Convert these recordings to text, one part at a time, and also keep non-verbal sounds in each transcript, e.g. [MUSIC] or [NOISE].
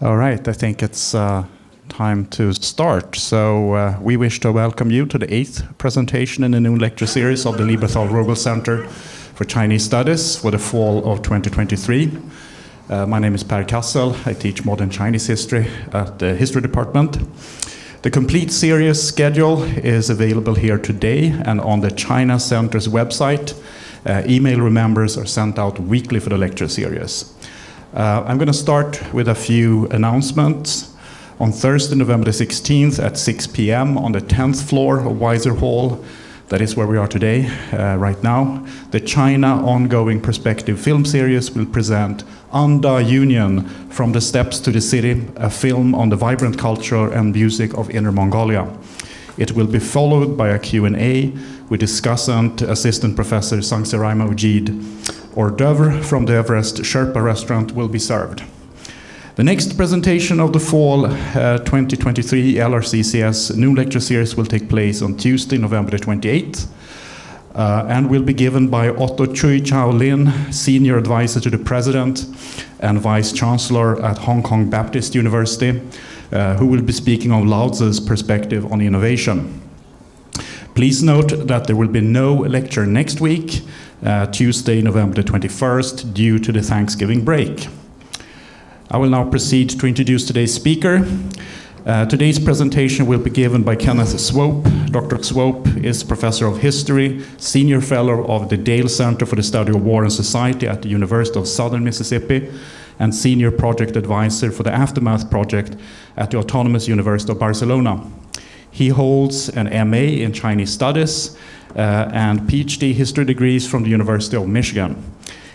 All right, I think it's uh, time to start. So uh, we wish to welcome you to the eighth presentation in the new lecture series of the Lieberthal Rogel Center for Chinese Studies for the fall of 2023. Uh, my name is Pär Cassel. I teach modern Chinese history at the history department. The complete series schedule is available here today and on the China Center's website. Uh, email reminders are sent out weekly for the lecture series. Uh, I'm going to start with a few announcements. On Thursday, November the 16th at 6 p.m. on the 10th floor of Weiser Hall, that is where we are today, uh, right now, the China ongoing perspective film series will present Anda Union from the Steppes to the City, a film on the vibrant culture and music of Inner Mongolia. It will be followed by a Q&A with discussant Assistant Professor Sangsaraima Ujeed hors d'oeuvre from the Everest Sherpa restaurant will be served. The next presentation of the fall uh, 2023 LRCCS new lecture series will take place on Tuesday, November the 28th, uh, and will be given by Otto Chui Chao Lin, Senior Advisor to the President and Vice Chancellor at Hong Kong Baptist University, uh, who will be speaking on Lao Tzu's perspective on innovation. Please note that there will be no lecture next week, uh, Tuesday, November the 21st, due to the Thanksgiving break. I will now proceed to introduce today's speaker. Uh, today's presentation will be given by Kenneth Swope. Dr. Swope is Professor of History, Senior Fellow of the Dale Center for the Study of War and Society at the University of Southern Mississippi, and Senior Project Advisor for the Aftermath Project at the Autonomous University of Barcelona. He holds an MA in Chinese Studies and PhD history degrees from the University of Michigan.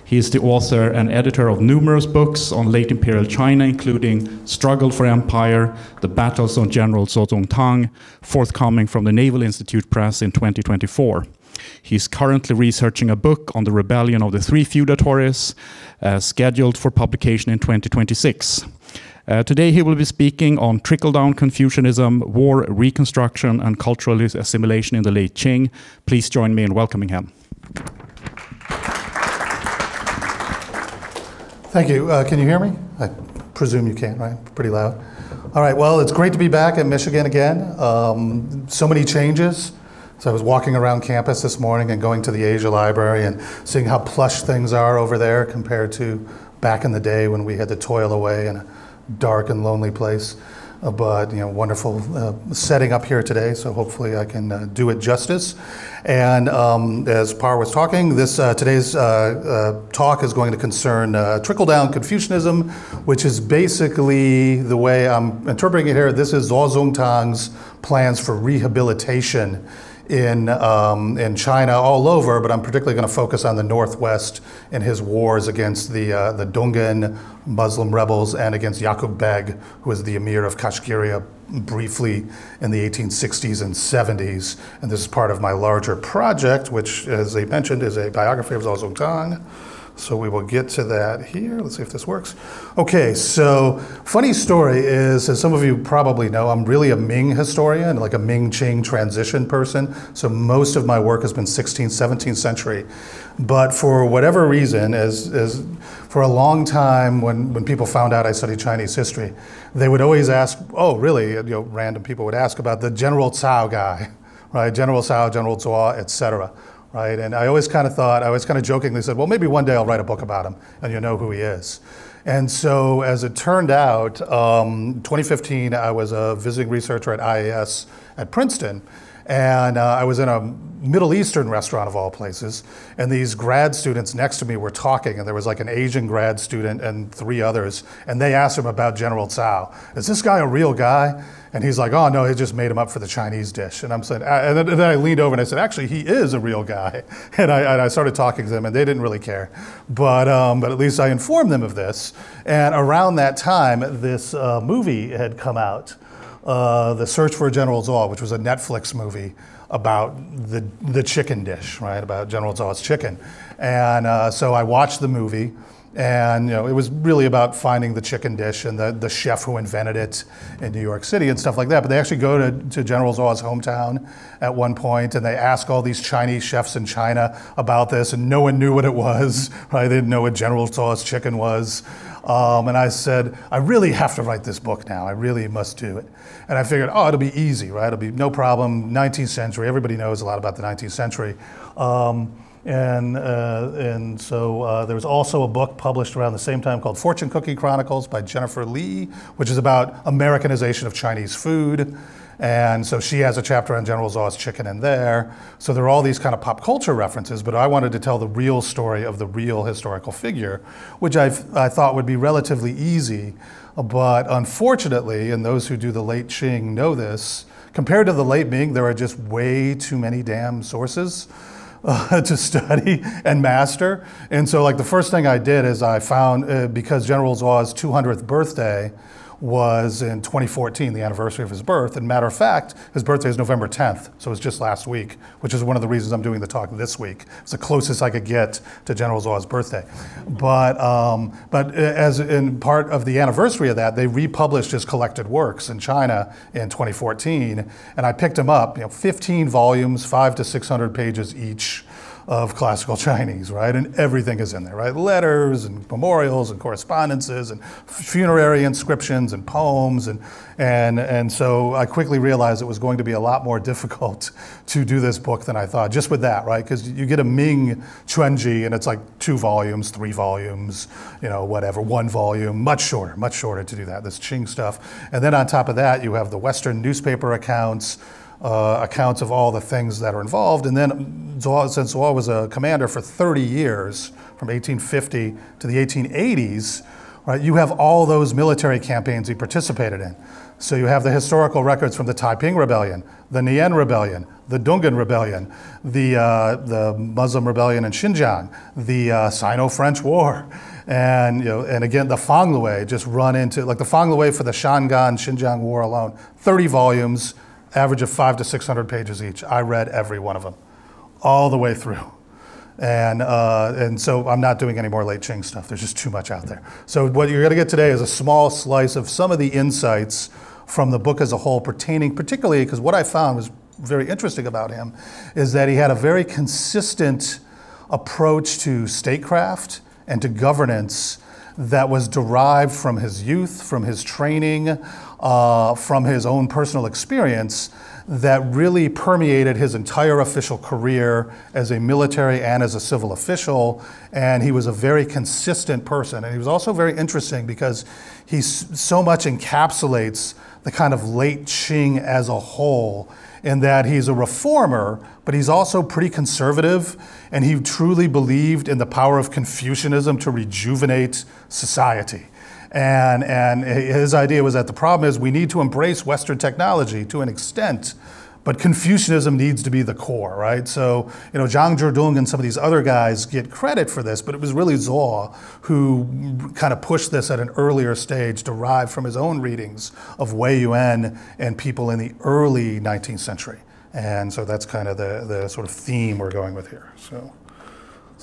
He is the author and editor of numerous books on late imperial China, including Struggle for Empire, The Battles on General Zuo Zongtang, forthcoming from the Naval Institute Press in 2024. He's currently researching a book on the rebellion of the three feudatories, uh, scheduled for publication in 2026. Uh, today he will be speaking on trickle-down Confucianism, war, reconstruction, and cultural assimilation in the late Qing. Please join me in welcoming him. Thank you. Uh, can you hear me? I presume you can, right? Pretty loud. All right, well, it's great to be back at Michigan again. Um, so many changes. So I was walking around campus this morning and going to the Asia Library and seeing how plush things are over there compared to back in the day when we had to toil away in a dark and lonely place. Uh, but you know, wonderful uh, setting up here today. So hopefully I can uh, do it justice. And um, as Par was talking, this uh, today's uh, uh, talk is going to concern trickle down Confucianism, which is basically the way I'm interpreting it here. This is Zuo Zongtang's plans for rehabilitation in, um, in China all over, but I'm particularly going to focus on the Northwest and his wars against the, uh, the Dungan Muslim rebels and against Yaqub Beg, who was the emir of Kashgaria briefly in the 1860s and 70s. And this is part of my larger project, which, as I mentioned, is a biography of Zuo Zongtang. So we will get to that here. Let's see if this works. Okay, so funny story is, as some of you probably know, I'm really a Ming historian, like a Ming Qing transition person. So most of my work has been 16th, 17th century. But for whatever reason, as, as for a long time when, when people found out I studied Chinese history, they would always ask, oh, really? You know, random people would ask about the General Tso guy, [LAUGHS] right? General Tso, General Zhou, et cetera right? And I always kind of thought, I always kind of jokingly said, well, maybe one day I'll write a book about him and you'll know who he is. And so, as it turned out, um, 2015, I was a visiting researcher at IAS at Princeton, and uh, I was in a Middle Eastern restaurant of all places, and these grad students next to me were talking, and there was like an Asian grad student and three others, and they asked him about General Tso. Is this guy a real guy? And he's like, oh no, he just made him up for the Chinese dish. And I'm saying, and then, and then I leaned over and I said, actually, he is a real guy. [LAUGHS] And I, and I started talking to them, and they didn't really care, but um, but at least I informed them of this. And around that time, this uh, movie had come out, uh, The Search for General Tso, which was a Netflix movie about the the chicken dish, right? About General Tso's chicken. And uh, so I watched the movie And you know, it was really about finding the chicken dish and the, the chef who invented it in New York City and stuff like that. But they actually go to, to General Tso's hometown at one point and they ask all these Chinese chefs in China about this, and no one knew what it was. [LAUGHS] Right? They didn't know what General Tso's chicken was. Um, and I said, I really have to write this book now. I really must do it. And I figured, oh, it'll be easy, right? It'll be no problem. 19th century. Everybody knows a lot about the 19th century. Um, and, uh, and so uh, there was also a book published around the same time called Fortune Cookie Chronicles by Jennifer Lee, which is about Americanization of Chinese food. And so she has a chapter on General Tso's chicken in there. So there are all these kind of pop culture references, but I wanted to tell the real story of the real historical figure, which I, I thought would be relatively easy. But unfortunately, and those who do the late Qing know this, compared to the late Ming, there are just way too many damn sources uh, [LAUGHS] to study and master. And so, like, the first thing I did is I found, uh, because General Tso's 200th birthday was in 2014, the anniversary of his birth. And matter of fact, his birthday is November 10th, so it was just last week, which is one of the reasons I'm doing the talk this week. It's the closest I could get to General Tso's birthday. But, um, but as in part of the anniversary of that, they republished his collected works in China in 2014, and I picked them up, you know, 15 volumes, five to 600 pages each of classical Chinese, right? And everything is in there, right? Letters and memorials and correspondences and funerary inscriptions and poems. And, and, and so I quickly realized it was going to be a lot more [LAUGHS] difficult to do this book than I thought, just with that, right? Because you get a Ming Quanzhi and it's like two volumes, three volumes, you know, whatever, one volume, much shorter, much shorter to do that, this Qing stuff. And then on top of that, you have the Western newspaper accounts uh, accounts of all the things that are involved. And then, since Tso was a commander for 30 years, from 1850 to the 1880s, right, you have all those military campaigns he participated in. So you have the historical records from the Taiping Rebellion, the Nian Rebellion, the Dungan Rebellion, the, uh, the Muslim Rebellion in Xinjiang, the uh, Sino-French War, and you know, and again the Fanglue just run into like the Fanglue for the Shangan Xinjiang War alone, 30 volumes, average of five to 600 pages each. I read every one of them, all the way through. And, uh, and so I'm not doing any more late Qing stuff. There's just too much out there. So what you're going to get today is a small slice of some of the insights from the book as a whole pertaining particularly, because what I found was very interesting about him is that he had a very consistent approach to statecraft and to governance that was derived from his youth, from his training, uh, from his own personal experience that really permeated his entire official career as a military and as a civil official. And he was a very consistent person. And he was also very interesting because he so much encapsulates the kind of late Qing as a whole in that he's a reformer, but he's also pretty conservative, and he truly believed in the power of Confucianism to rejuvenate society. And, and his idea was that the problem is we need to embrace Western technology to an extent, but Confucianism needs to be the core, right? So, you know, Zhang Zhidong and some of these other guys get credit for this, but it was really Tso who kind of pushed this at an earlier stage, derived from his own readings of Wei Yuan and people in the early 19th century. And so that's kind of the, the sort of theme we're going with here. So.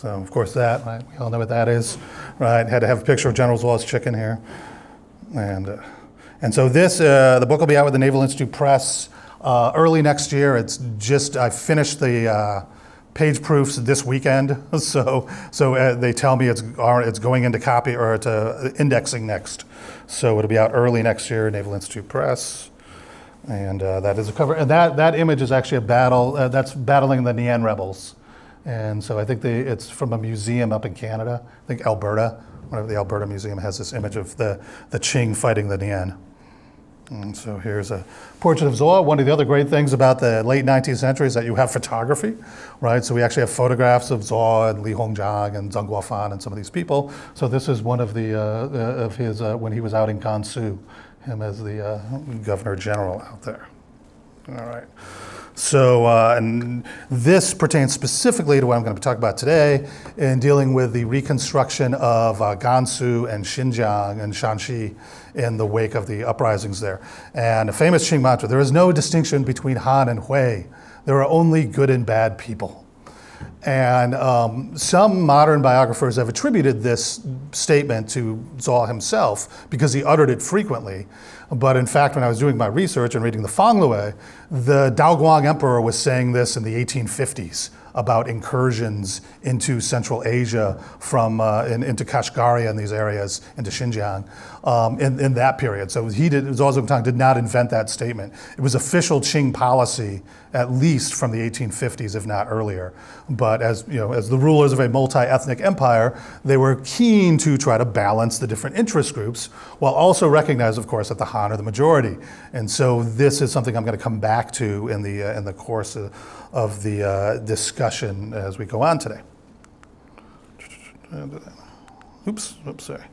So of course that, right? We all know what that is, right? Had to have a picture of General Tso's chicken here. And, uh, and so this, uh, the book will be out with the Naval Institute Press uh, early next year. It's just, I finished the uh, page proofs this weekend. [LAUGHS] So, so uh, they tell me it's, it's going into copy or to indexing next. So it'll be out early next year, Naval Institute Press. And uh, that is a cover. And that, that image is actually a battle, that's battling the Nian rebels. And so I think it's from a museum up in Canada. I think Alberta, one of the Alberta Museum has this image of the, the Qing fighting the Nian. And so here's a portrait of Tso. One of the other great things about the late 19th century is that you have photography, right? So we actually have photographs of Tso and Li Hongzhang and Zeng Guofan and some of these people. So this is one of the uh, uh, of his uh, when he was out in Gansu, him as the uh, governor general out there. All right. So, uh, and this pertains specifically to what I'm going to talk about today in dealing with the reconstruction of uh, Gansu and Xinjiang and Shaanxi in the wake of the uprisings there. And a famous Qing mantra there is no distinction between Han and Hui, there are only good and bad people. And um, some modern biographers have attributed this statement to Zuo himself because he uttered it frequently. But in fact, when I was doing my research and reading the Fanglue, the Daoguang Emperor was saying this in the 1850s about incursions into Central Asia from uh, in, into Kashgaria and these areas into Xinjiang um, in, in that period. So he did Zuo Zongtang did not invent that statement. It was official Qing policy at least from the 1850s, if not earlier. But as you know, as the rulers of a multi-ethnic empire, they were keen to try to balance the different interest groups, while also recognize, of course, that the Han are the majority. And so this is something I'm going to come back to in the uh, in the course of, of the uh, discussion as we go on today. Oops, oops, sorry.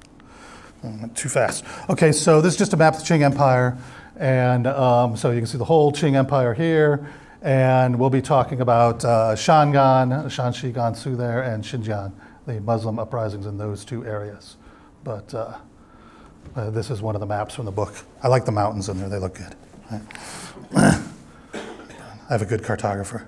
Too fast. Okay, so this is just a map of the Qing Empire. And um, so you can see the whole Qing Empire here. And we'll be talking about uh, Shangan, Shaanxi, Gansu there, and Xinjiang, the Muslim uprisings in those two areas. But uh, uh, this is one of the maps from the book. I like the mountains in there, they look good. I have a good cartographer.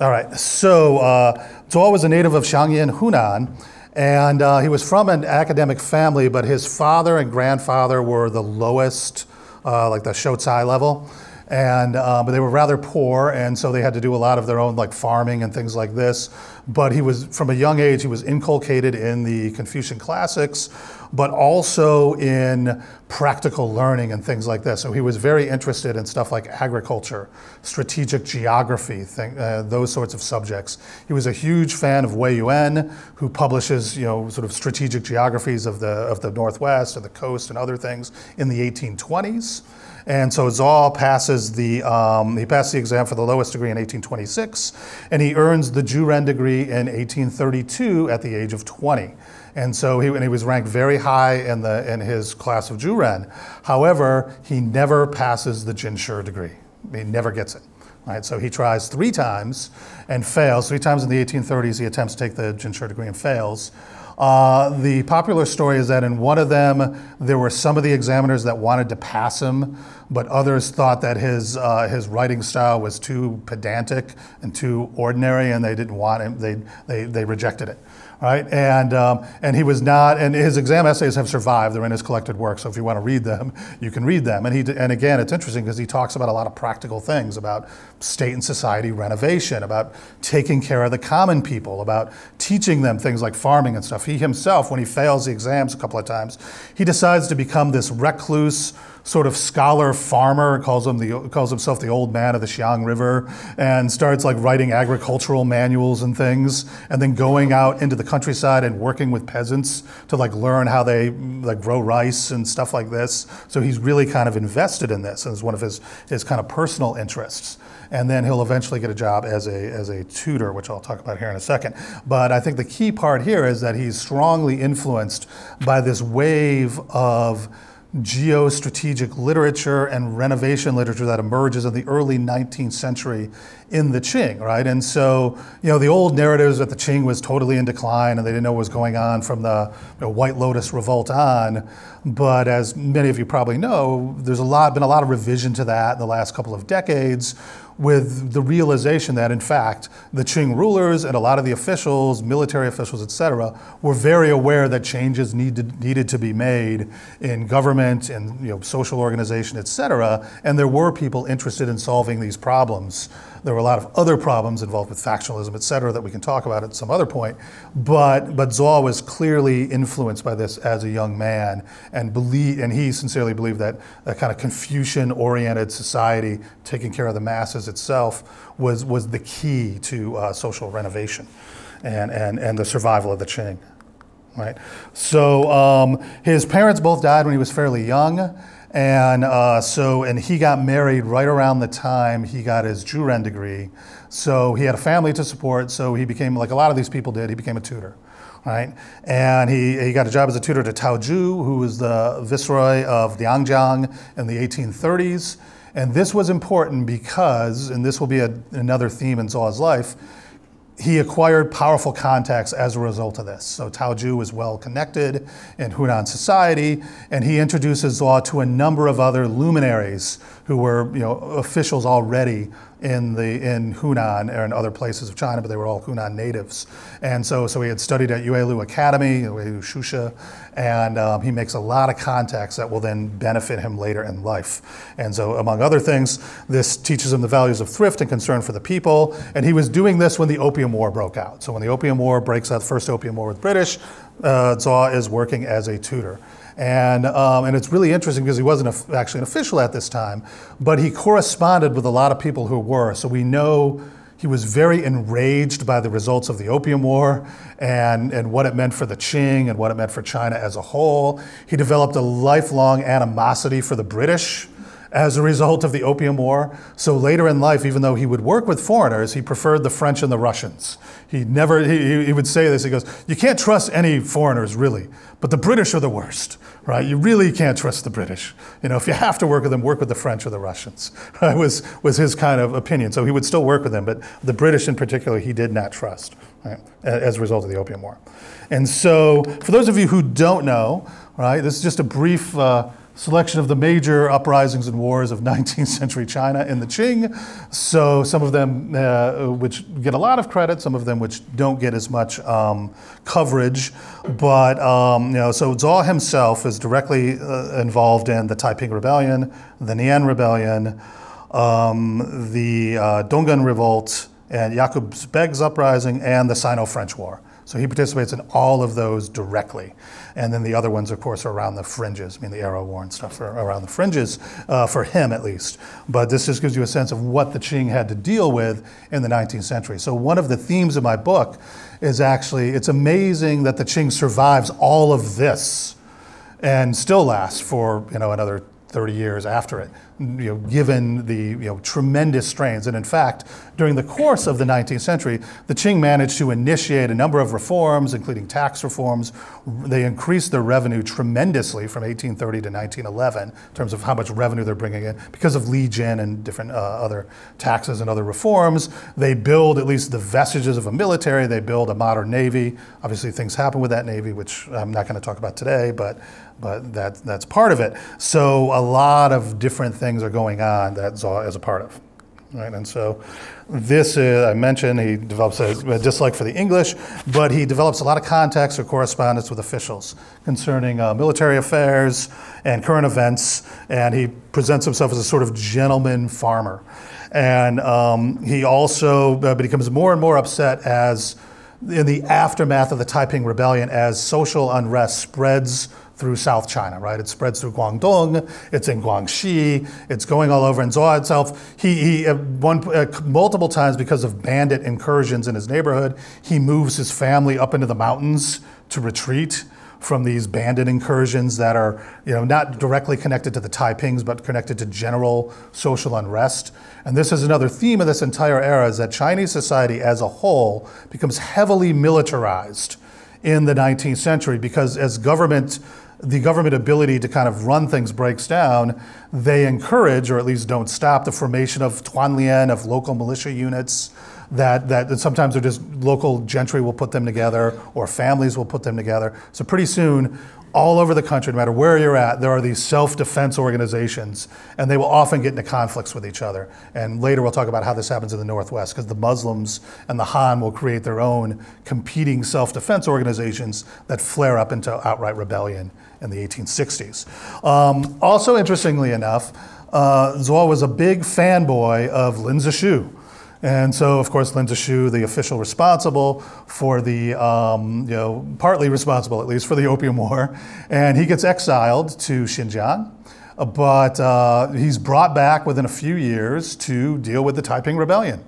All right, so uh, Zuo was a native of Xiangyin, Hunan, and uh, he was from an academic family, but his father and grandfather were the lowest, uh, like the Xiucai level and uh, but they were rather poor, and so they had to do a lot of their own like farming and things like this. But he was from a young age he was inculcated in the Confucian classics, but also in practical learning and things like this. So he was very interested in stuff like agriculture, strategic geography, thing, uh, those sorts of subjects. He was a huge fan of Wei Yuan, who publishes you know sort of strategic geographies of the of the Northwest and the coast and other things in the 1820s. And so Zuo passes the, um, he passes the exam for the lowest degree in 1826, and he earns the Juren degree in 1832 at the age of 20. And so he, and he was ranked very high in, the, in his class of Juren. However, he never passes the Jinshi degree. He never gets it. Right, so he tries three times and fails. Three times in the 1830s, he attempts to take the Jinshi degree and fails. Uh, the popular story is that in one of them, there were some of the examiners that wanted to pass him, but others thought that his, uh, his writing style was too pedantic and too ordinary, and they didn't want him, they, they, they rejected it right? And, um, and he was not, and his exam essays have survived. They're in his collected work, so if you want to read them, [LAUGHS] you can read them. And, he, and again, it's interesting because he talks about a lot of practical things about state and society renovation, about taking care of the common people, about teaching them things like farming and stuff. He himself, when he fails the exams a couple of times, he decides to become this recluse, sort of scholar farmer, calls, him the, calls himself the old man of the Xiang River, and starts like writing agricultural manuals and things, and then going out into the countryside and working with peasants to like learn how they like grow rice and stuff like this. So he's really kind of invested in this as one of his, his kind of personal interests and then he'll eventually get a job as a, as a tutor, which I'll talk about here in a second. But I think the key part here is that he's strongly influenced by this wave of geostrategic literature and renovation literature that emerges in the early 19th century in the Qing, right? And so, you know, the old narratives that the Qing was totally in decline and they didn't know what was going on from the you know, White Lotus revolt on. But as many of you probably know, there's a lot been a lot of revision to that in the last couple of decades with the realization that, in fact, the Qing rulers and a lot of the officials, military officials, et cetera, were very aware that changes needed, needed to be made in government and you know, social organization, et cetera, and there were people interested in solving these problems. There were a lot of other problems involved with factionalism, et cetera, that we can talk about at some other point. But, but Zuo was clearly influenced by this as a young man and, believe, and he sincerely believed that a kind of Confucian oriented society, taking care of the masses itself, was, was the key to uh, social renovation and, and, and the survival of the Qing. Right? So um, his parents both died when he was fairly young. And uh, so, and he got married right around the time he got his Juren degree. So he had a family to support. So he became, like a lot of these people did, he became a tutor, right? And he, he got a job as a tutor to Tao Zhu, who was the viceroy of Liangjiang in the 1830s. And this was important because, and this will be a, another theme in Zuo's life, he acquired powerful contacts as a result of this. So Tao Zhu was well connected in Hunan society, and he introduces Zuo to a number of other luminaries who were you know officials already in the in Hunan or in other places of China, but they were all Hunan natives. And so, so he had studied at Yuelu Academy, Yuelu Shusha, and um, he makes a lot of contacts that will then benefit him later in life. And so, among other things, this teaches him the values of thrift and concern for the people. And he was doing this when the Opium War broke out. So when the Opium War breaks out, the first Opium War with British, uh, Zuo is working as a tutor. And, um, and it's really interesting because he wasn't a, actually an official at this time, but he corresponded with a lot of people who were. So we know he was very enraged by the results of the Opium War and, and what it meant for the Qing and what it meant for China as a whole. He developed a lifelong animosity for the British as a result of the Opium War. So later in life, even though he would work with foreigners, he preferred the French and the Russians. He never, he, he would say this, he goes, you can't trust any foreigners really, but the British are the worst, right? You really can't trust the British. You know, if you have to work with them, work with the French or the Russians, [LAUGHS] right? was, was his kind of opinion. So he would still work with them, but the British in particular, he did not trust. Right, as a result of the Opium War. And so, for those of you who don't know, right, this is just a brief uh, selection of the major uprisings and wars of [LAUGHS] 19th century China in the Qing. So some of them uh, which get a lot of credit, some of them which don't get as much um, coverage. But um, you know, so Zuo himself is directly uh, involved in the Taiping Rebellion, the Nian Rebellion, um, the uh, Dungan Revolt, and Yaqub Beg's uprising, and the Sino-French War. So he participates in all of those directly. And then the other ones, of course, are around the fringes. I mean, the arrow war and stuff are around the fringes, uh, for him at least. But this just gives you a sense of what the Qing had to deal with in the 19th century. So one of the themes of my book is actually, it's amazing that the Qing survives all of this and still lasts for, you know, another 30 years after it you know, given the you know, tremendous strains. And in fact, during the course of the 19th century, the Qing managed to initiate a number of reforms, including tax reforms. They increased their revenue tremendously from 1830 to 1911 in terms of how much revenue they're bringing in because of Li Jin and different uh, other taxes and other reforms. They build at least the vestiges of a military. They build a modern navy. Obviously, things happen with that navy, which I'm not going to talk about today, but but that, that's part of it. So a lot of different things things are going on that Zuo is a part of. Right, and so this is, I mentioned he develops a, a, dislike for the English, but he develops a lot of contacts or correspondence with officials concerning uh, military affairs and current events, and he presents himself as a sort of gentleman farmer. And um, he also uh, becomes more and more upset as in the aftermath of the Taiping Rebellion as social unrest spreads through South China, right? It spreads through Guangdong, it's in Guangxi, it's going all over. And Zuo itself, he, he uh, one, uh, multiple times because of bandit incursions in his neighborhood, he moves his family up into the mountains to retreat from these bandit incursions that are, you know, not directly connected to the Taipings, but connected to general social unrest. And this is another theme of this entire era is that Chinese society as a whole becomes heavily militarized in the 19th century because as government the government ability to kind of run things breaks down, they encourage, or at least don't stop, the formation of tuanlian, of local militia units that, that sometimes they're just local gentry will put them together or families will put them together. So pretty soon, all over the country, no matter where you're at, there are these self-defense organizations, and they will often get into conflicts with each other. And later we'll talk about how this happens in the Northwest, because the Muslims and the Han will create their own competing self-defense organizations that flare up into outright rebellion in the 1860s. Um, also, interestingly enough, uh, was a big fanboy of Lin Zexu. And so, of course, Lin Zexu, the official responsible for the, um, you know, partly responsible at least for the Opium War, and he gets exiled to Xinjiang. But uh, he's brought back within a few years to deal with the Taiping Rebellion.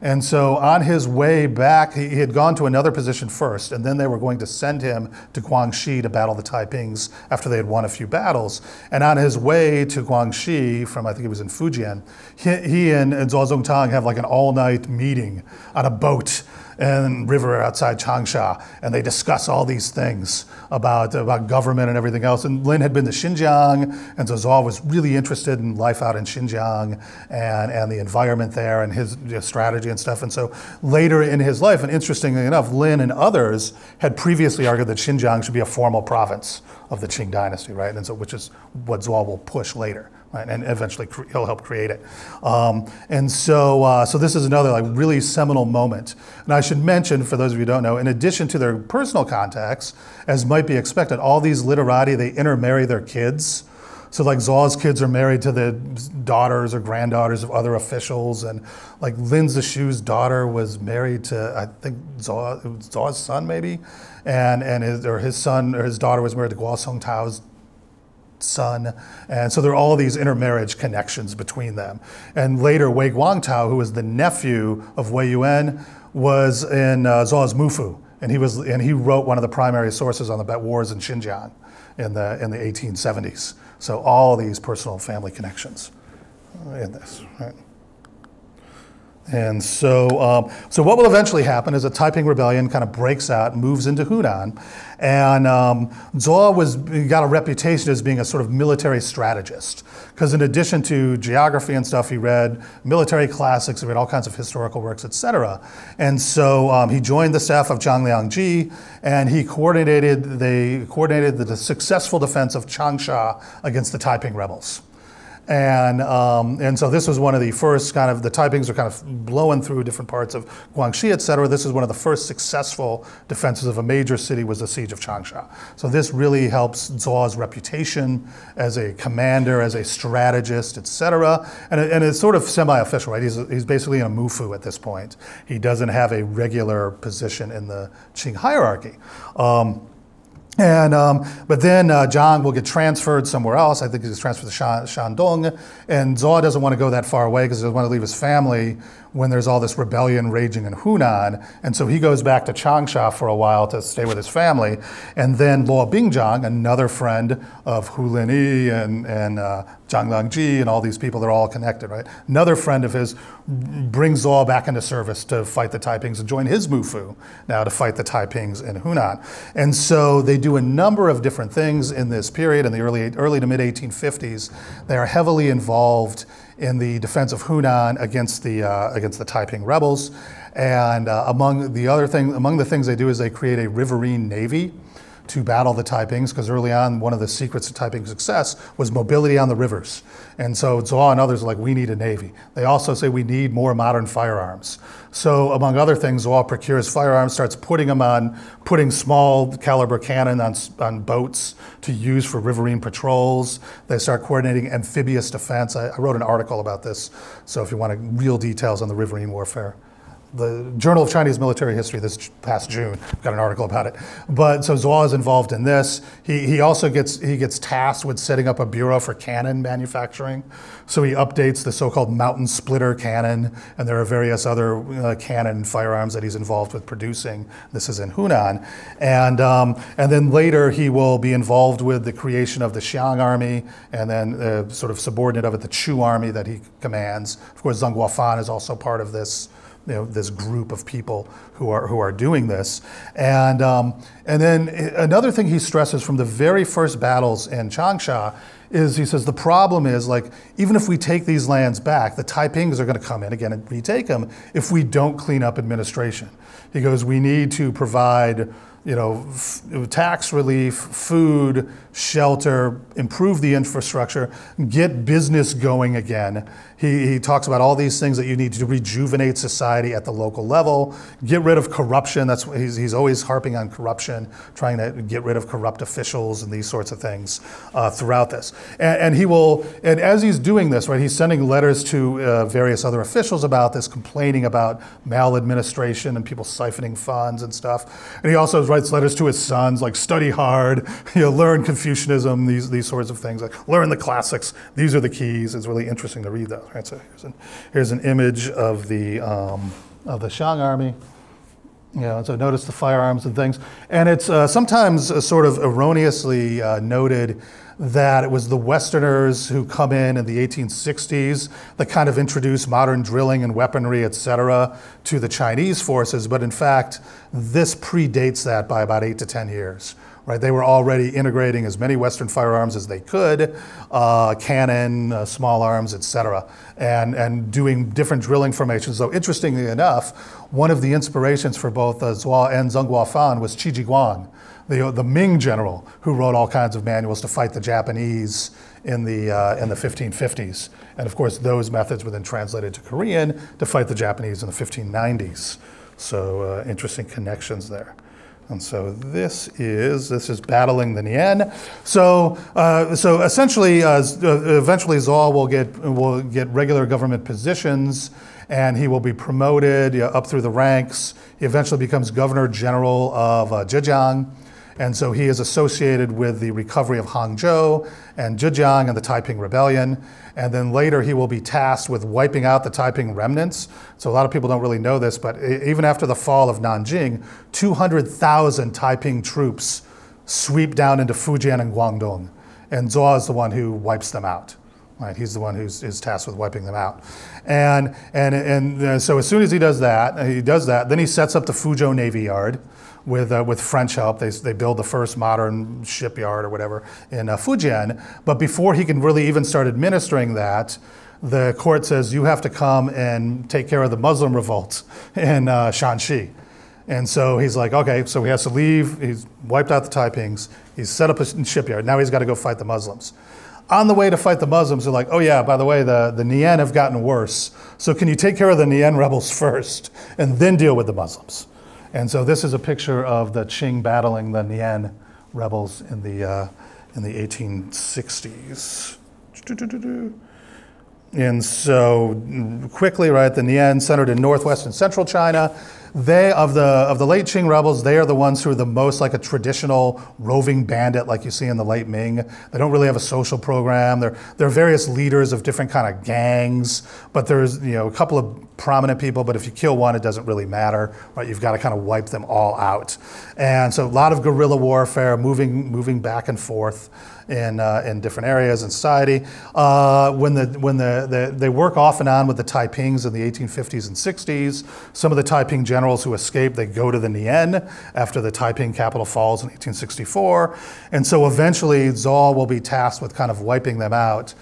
And so on his way back, he, had gone to another position first, and then they were going to send him to Guangxi to battle the Taipings after they had won a few battles. And on his way to Guangxi, from I think it was in Fujian, he, he and, and Zongtang have like an all night meeting on a boat and river outside Changsha, and they discuss all these things about, about government and everything else. And Lin had been to Xinjiang, and so Zuo was really interested in life out in Xinjiang and, and the environment there and his you know, strategy and stuff. And so later in his life, and interestingly enough, Lin and others had previously argued that Xinjiang should be a formal province of the Qing dynasty, right? And so, which is what Zuo will push later right? And eventually he'll help create it. Um, and so, uh, so this is another like really seminal moment. And I should mention, for those of you who don't know, in addition to their personal contacts, as might be expected, all these literati they intermarry their kids. So like Zuo's kids are married to the daughters or granddaughters of other officials, and like Lin Zexu's daughter was married to I think Zuo, Zuo's son maybe, and and his, or his son or his daughter was married to Guo Songtao's son. And so there are all these intermarriage connections between them. And later, Wei Guangtao, who was the nephew of Wei Yuan, was in uh, Zuo's Mufu. And he, was, and he wrote one of the primary sources on the Bet wars in Xinjiang in the, in the 1870s. So all these personal family connections in this, right? And so, um, so what will eventually happen is a Taiping rebellion kind of breaks out, moves into Hunan, and um, Zuo was got a reputation as being a sort of military strategist. Because in addition to geography and stuff, he read military classics, he read all kinds of historical works, etc. And so um, he joined the staff of Zhang Liangji, and he coordinated they coordinated the successful defense of Changsha against the Taiping rebels. And, um, and so this was one of the first kind of, the Taipings are kind of blowing through different parts of Guangxi, et cetera. This is one of the first successful defenses of a major city was the siege of Changsha. So this really helps Zuo's reputation as a commander, as a strategist, et cetera. And, and it's sort of semi-official, right? He's, he's basically in a mufu at this point. He doesn't have a regular position in the Qing hierarchy. Um, and, um, but then uh, Zhang will get transferred somewhere else. I think he's transferred to Shandong. And Zuo doesn't want to go that far away because he doesn't want to leave his family when there's all this rebellion raging in Hunan. And so he goes back to Changsha for a while to stay with his family. And then Luo Bingzhang, another friend of Hu Linyi and, and uh, Zhang Liangji and all these people, they're all connected, right? Another friend of his brings Zuo back into service to fight the Taipings and join his Mufu now to fight the Taipings in Hunan. And so they do a number of different things in this period in the early, early to mid 1850s. They are heavily involved in the defense of Hunan against the uh, against the Taiping rebels. And uh, among the other thing, among the things they do is they create a riverine navy to battle the Taipings, because early on, one of the secrets of Taiping success was mobility on the rivers. And so Zuo and others are like, we need a navy. They also say we need more modern firearms. So among other things, Zuo procures firearms, starts putting them on, putting small caliber cannon on, on boats to use for riverine patrols. They start coordinating amphibious defense. I, I wrote an article about this, so if you want real details on the riverine warfare the Journal of Chinese Military History this past June. Got an article about it. But so Zuo is involved in this. He, he also gets he gets tasked with setting up a bureau for cannon manufacturing. So he updates the so-called mountain splitter cannon, and there are various other uh, cannon firearms that he's involved with producing. This is in Hunan, and um, and then later he will be involved with the creation of the Xiang Army, and then uh, sort of subordinate of it, the Chu Army that he commands. Of course, Zeng Guofan is also part of this you know, this group of people who are, who are doing this. And, um, and then another thing he stresses from the very first battles in Changsha is he says the problem is like even if we take these lands back, the Taipings are going to come in again and retake them if we don't clean up administration. He goes, we need to provide you know, tax relief, food, shelter, improve the infrastructure, get business going again. He, he talks about all these things that you need to rejuvenate society at the local level, get rid of corruption. That's he's, he's always harping on corruption, trying to get rid of corrupt officials and these sorts of things uh, throughout this. And, and, he will, and as he's doing this, right, he's sending letters to uh, various other officials about this, complaining about maladministration and people siphoning funds and stuff. And he also writes letters to his sons, like study hard, [LAUGHS] you know, learn Confucianism, these these sorts of things, like learn the classics. These are the keys. It's really interesting to read those. Right. So here's an, here's an image of the um, of the Xiang army. You know, so notice the firearms and things. And it's uh, sometimes uh, sort of erroneously uh, noted that it was the Westerners who come in in the 1860s that kind of introduced modern drilling and weaponry, et cetera, to the Chinese forces. But in fact, this predates that by about eight to 10 years. Right, they were already integrating as many Western firearms as they could, uh, cannon, uh, small arms, et cetera, and, and doing different drilling formations. So interestingly enough, one of the inspirations for both uh, Zuo and Zeng Guofan was Qi Ji Guang, the, the Ming general who wrote all kinds of manuals to fight the Japanese in the, uh, in the 1550s. And of course, those methods were then translated to Korean to fight the Japanese in the 1590s. So uh, interesting connections there. And so this is this is battling the Nian. So uh, so essentially, uh, uh eventually Zuo will get will get regular government positions, and he will be promoted you know, up through the ranks. He eventually becomes governor general of uh, Zhejiang. And so he is associated with the recovery of Hangzhou and Zhejiang and the Taiping Rebellion. And then later he will be tasked with wiping out the Taiping remnants. So a lot of people don't really know this, but even after the fall of Nanjing, 200,000 Taiping troops sweep down into Fujian and Guangdong. And Zuo is the one who wipes them out. Right, he's the one who's is tasked with wiping them out, and and and uh, so as soon as he does that, he does that. Then he sets up the Fuzhou Navy Yard, with, uh, with French help. They, they build the first modern shipyard or whatever in uh, Fujian. But before he can really even start administering that, the court says you have to come and take care of the Muslim revolt in uh, Shaanxi. And so he's like, okay, so he has to leave. He's wiped out the Taipings. He's set up a shipyard. Now he's got to go fight the Muslims. On the way to fight the Muslims, they're like, oh yeah, by the way, the, the Nian have gotten worse. So can you take care of the Nian rebels [LAUGHS] first and then deal with the Muslims? And so this is a picture of the Qing battling the Nian rebels in the, uh, in the 1860s. And so quickly, right, the Nian centered in northwest and central China they of the of the late Qing rebels, they are the ones who are the most like a traditional roving bandit, like you see in the late Ming. They don't really have a social program. There are various leaders of different kind of gangs, but there's you know a couple of prominent people. But if you kill one, it doesn't really matter, right? You've got to kind of wipe them all out. And so a lot of guerrilla warfare, moving moving back and forth in, uh, in different areas in society. Uh, when the, when the, the, they work off and on with the Taipings in the 1850s and 60s, some of the Taiping generals who escape, they go to the Nian after the Taiping capital falls in 1864. And so eventually Zuo will be tasked with kind of wiping them out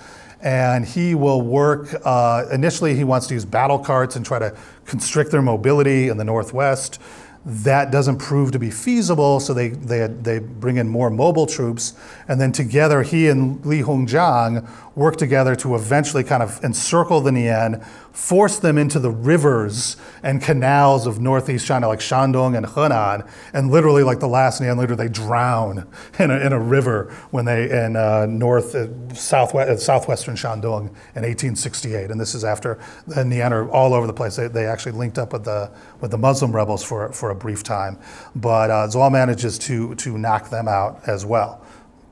and he will work. Uh, initially, he wants to use battle carts and try to constrict their mobility in the Northwest that doesn't prove to be feasible, so they, they, they bring in more mobile troops. And then together, he and Li Hongzhang work together to eventually kind of encircle the Nian, force them into the rivers and canals of northeast China, like Shandong and Henan. And literally, like the last Nian leader, they drown in a, in a river when they in uh, north, uh, southwest, uh, southwestern Shandong in 1868. And this is after the Nian are all over the place. They, they actually linked up with the, with the Muslim rebels for, for a brief time. But uh, Zuo manages to, to knock them out as well.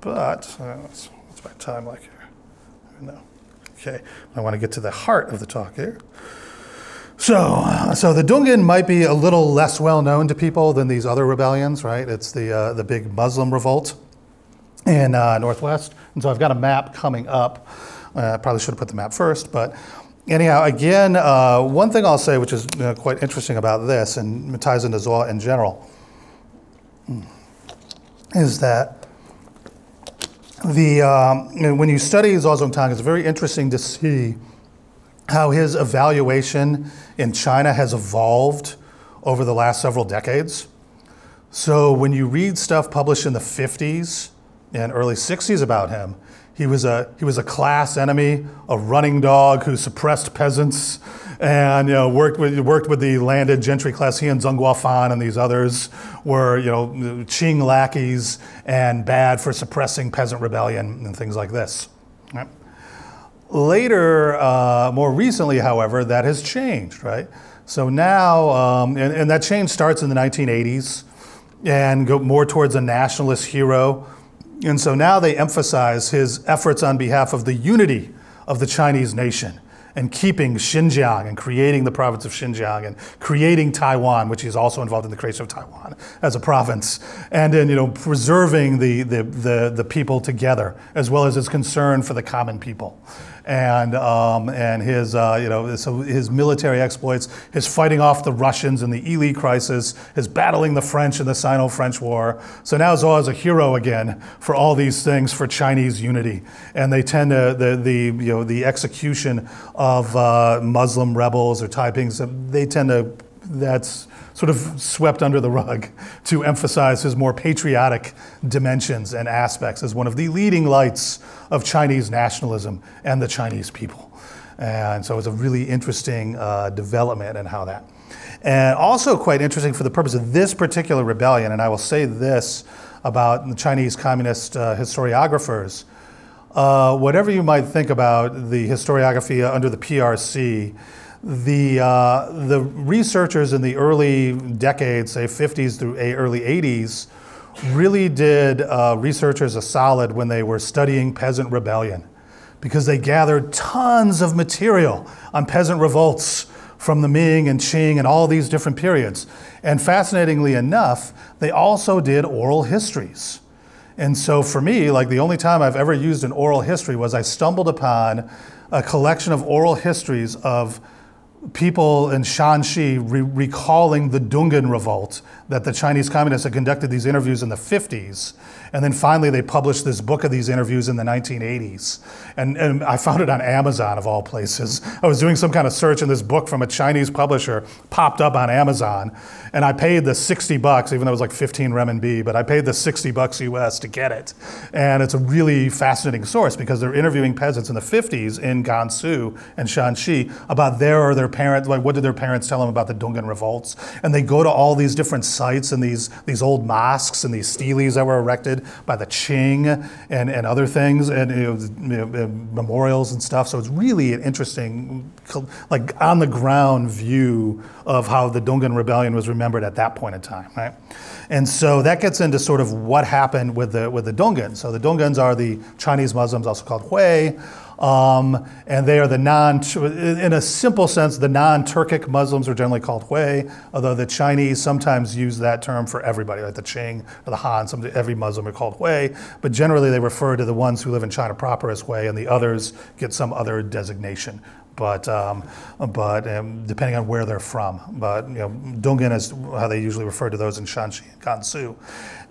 But, uh, what's, what's my time like. Okay, I want to get to the heart of the talk here. So, so the Dungan might be a little less well known to people than these other rebellions, right? It's the uh, the big Muslim revolt in uh, Northwest, and so I've got a map coming up. Uh, probably should have put the map first, but anyhow, again, uh, one thing I'll say, which is uh, quite interesting about this, and ties into in general, is that the, um, when you study Zuo Zongtang, it's very interesting to see how his evaluation in China has evolved over the last several decades. So when you read stuff published in the 50s and early 60s about him, he was a, he was a class enemy, a running dog who suppressed peasants and you know, worked, with, worked with the landed gentry class. He and Zeng Guofan and these others were you know, Qing lackeys and bad for suppressing peasant rebellion and things like this. Right? Later, uh, more recently, however, that has changed, right? So now, um, and, and that change starts in the 1980s and go more towards a nationalist hero and so now they emphasize his efforts on behalf of the unity of the Chinese nation and keeping Xinjiang and creating the province of Xinjiang and creating Taiwan, which he's also involved in the creation of Taiwan as a province, and in you know preserving the, the, the, the people together, as well as his concern for the common people and um, and his uh, you know so his military exploits, his fighting off the Russians in the Ili crisis, his battling the French in the Sino-French War. So now Zuo is a hero again for all these things for Chinese unity, and they tend to the the you know the execution of uh, Muslim rebels or Taipings. They tend to that's sort of swept under the rug to emphasize his more patriotic dimensions and aspects as one of the leading lights of Chinese nationalism and the Chinese people. And so it's a really interesting uh, development in how that. And also quite interesting for the purpose of this particular rebellion, and I will say this about the Chinese communist uh, historiographers. Uh, whatever you might think about the historiography under the PRC, the, uh, the researchers in the early decades, say 50s through early 80s, really did uh, researchers a solid when they were studying peasant rebellion because they gathered tons of material on peasant revolts from the Ming and Qing and all these different periods. And fascinatingly enough, they also did oral histories. And so for me, like the only time I've ever used an oral history was I stumbled upon a collection of oral histories of people in Shaanxi re- recalling the Dungan revolt that the Chinese communists had conducted these interviews in the 50s. And then finally, they published this book of these interviews in the 1980s. And, and I found it on Amazon, of all places. I was doing some kind of search, and this book from a Chinese publisher popped up on Amazon. And I paid the 60 bucks, even though it was like 15 renminbi, but I paid the 60 bucks US to get it. And it's a really fascinating source because they're interviewing peasants in the 50s in Gansu and Shaanxi about their or their parents, like what did their parents tell them about the Dungan revolts. And they go to all these different sites and these, these old mosques and these steles that were erected by the Qing and, and other things and you know, memorials and stuff. So it's really an interesting, like on the ground view of how the Dungan Rebellion was remembered at that point in time, right? And so that gets into sort of what happened with the with the Dungans. So the Dungans are the Chinese Muslims, also called Hui. Um, and they are the non, in a simple sense, the non-Turkic Muslims are generally called Hui, although the Chinese sometimes use that term for everybody, like the Qing or the Han. Some, every Muslim are called Hui, but generally they refer to the ones who live in China proper as Hui, and the others get some other designation but um, but um, depending on where they're from. But you know, Dungan is how they usually refer to those in Shaanxi and Gansu.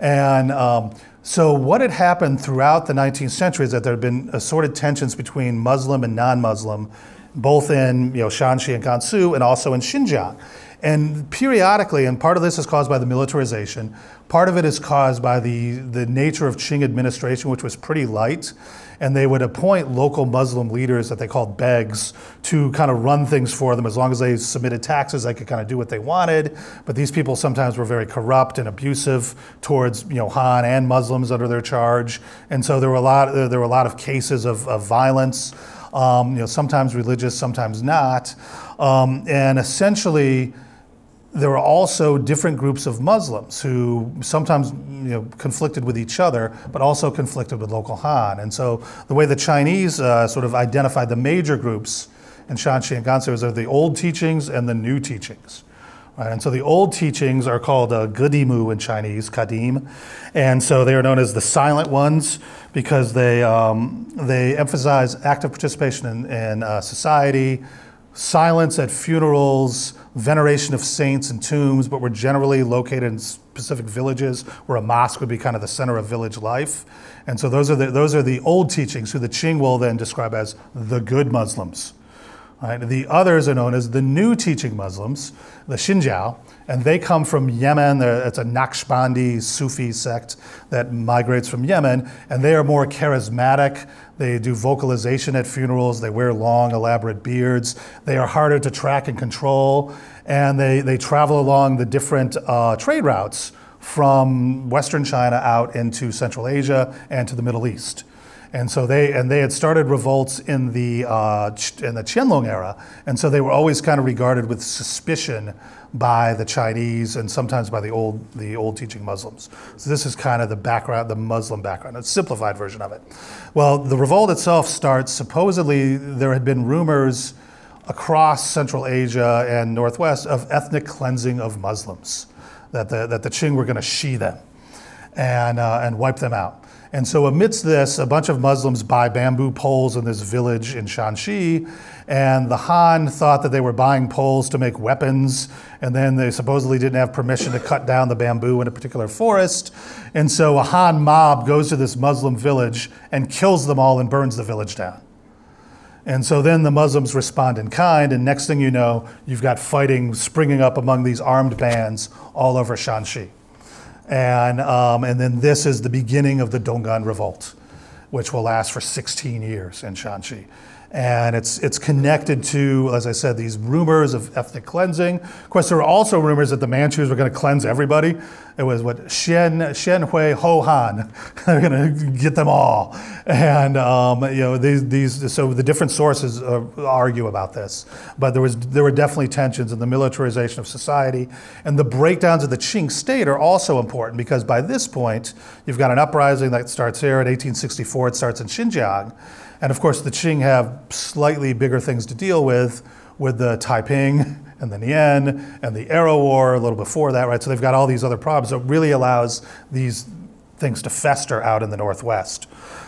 And um, so what had happened throughout the 19th century is that there had been assorted tensions between Muslim and non-Muslim, both in you know Shaanxi and Gansu, and also in Xinjiang. And periodically, and part of this is caused by the militarization, part of it is caused by the, the nature of Qing administration, which was pretty light and they would appoint local Muslim leaders that they called begs to kind of run things for them. As long as they submitted taxes, they could kind of do what they wanted. But these people sometimes were very corrupt and abusive towards you know Han and Muslims under their charge, and so there were a lot there were a lot of cases of, of violence. Um, you know, sometimes religious, sometimes not, um, and essentially there were also different groups of Muslims who sometimes you know, conflicted with each other, but also conflicted with local Han. And so the way the Chinese uh, sort of identified the major groups in Shaanxi and Gansu is the old teachings and the new teachings. Right? And so the old teachings are called uh, Gedimu in Chinese, Kadim. And so they are known as the silent ones because they, um, they emphasize active participation in, in uh, society, silence at funerals, veneration of saints and tombs, but were generally located in specific villages where a mosque would be kind of the center of village life. And so those are the, those are the old teachings, who the Qing will then describe as the good Muslims. Right? The others are known as the new teaching Muslims, the Xinjiao, and they come from Yemen. It's a Naqshbandi Sufi sect that migrates from Yemen, and they are more charismatic. They do vocalization at funerals. They wear long, elaborate beards. They are harder to track and control, and they, they travel along the different uh, trade routes from Western China out into Central Asia and to the Middle East. And so they and they had started revolts in the uh, in the Qianlong era, and so they were always kind of regarded with suspicion by the Chinese and sometimes by the old the old teaching Muslims. So this is kind of the background, the Muslim background, a simplified version of it. Well, the revolt itself starts supposedly there had been rumors across Central Asia and Northwest of ethnic cleansing of Muslims, that the that the Qing were going to Shi them and uh, and wipe them out. And so, amidst this, a bunch of Muslims buy bamboo poles in this village in Shaanxi. And the Han thought that they were buying poles to make weapons. And then they supposedly didn't have permission to cut down the bamboo in a particular forest. And so, a Han mob goes to this Muslim village and kills them all and burns the village down. And so then the Muslims respond in kind, and next thing you know, you've got fighting springing up among these armed bands all over Shaanxi. And, um, and then this is the beginning of the Dungan Revolt, which will last for 16 years in Shaanxi. And it's, it's connected to, as I said, these rumors of ethnic cleansing. Of course, there were also rumors that the Manchus were going to cleanse everybody. It was what Shen, Xian Hui Ho Han. [LAUGHS] They're going to get them all. And um, you know these, these so the different sources uh, argue about this, but there was there were definitely tensions in the militarization of society, and the breakdowns of the Qing state are also important because by this point you've got an uprising that starts here in 1864. It starts in Xinjiang. And of course, the Qing have slightly bigger things to deal with, with the Taiping and the Nian and the Arrow War a little before that, right? So they've got all these other problems. So it really allows these things to fester out in the Northwest.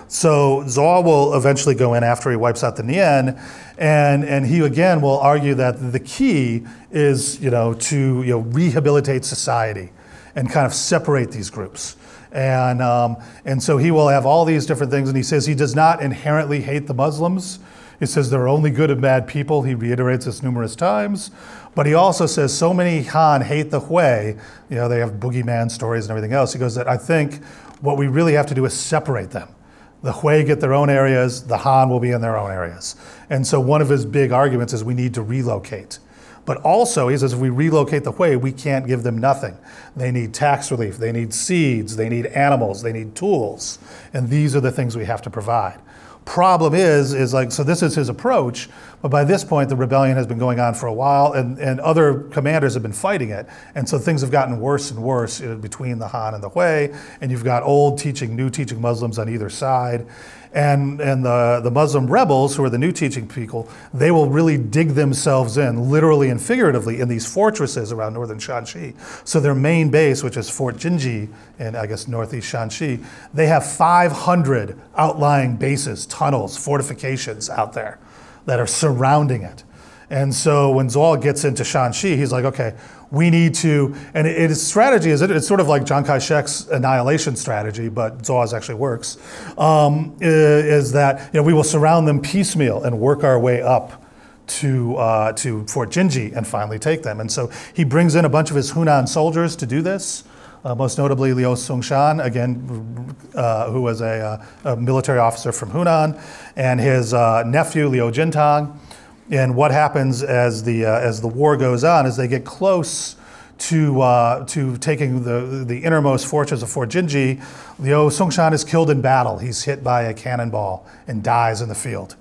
So Zuo will eventually go in after he wipes out the Nian, and, and he again will argue that the key is, you know, to you know, rehabilitate society and kind of separate these groups. And, um, and so he will have all these different things. And he says he does not inherently hate the Muslims. He says they're only good and bad people. He reiterates this numerous times. But he also says so many Han hate the Hui. You know, they have boogeyman stories and everything else. He goes that I think what we really have to do is separate them. The Hui get their own areas, the Han will be in their own areas. And so one of his big arguments is we need to relocate. But also, he says, if we relocate the Hui, we can't give them nothing. They need tax relief, they need seeds, they need animals, they need tools. And these are the things we have to provide. Problem is, is like, so this is his approach, but by this point, the rebellion has been going on for a while, and, and other commanders have been fighting it. And so things have gotten worse and worse uh, between the Han and the Hui, and you've got old teaching, new teaching Muslims on either side. And, and the, the Muslim rebels, who are the new teaching people, they will really dig themselves in, literally and figuratively, in these fortresses around northern Shaanxi. So their main base, which is Fort Jinji in, I guess, northeast Shaanxi, they have 500 outlying bases, tunnels, fortifications out there that are surrounding it. And so when Zuo gets into Shaanxi, he's like, okay, we need to, and it, its strategy is, it's sort of like Chiang Kai-shek's annihilation strategy, but Zuo's actually works, um, is that you know, we will surround them piecemeal and work our way up to, uh, to Fort Jinji and finally take them. And so he brings in a bunch of his Hunan soldiers to do this. Uh, most notably Liu Songshan, again, uh, who was a, uh, a, military officer from Hunan, and his uh, nephew Liu Jintang. And what happens as the, uh, as the war goes on is they get close to, uh, to taking the, the innermost fortress of Fort Jinji. Liu Songshan is killed in battle. He's hit by a cannonball and dies in the field.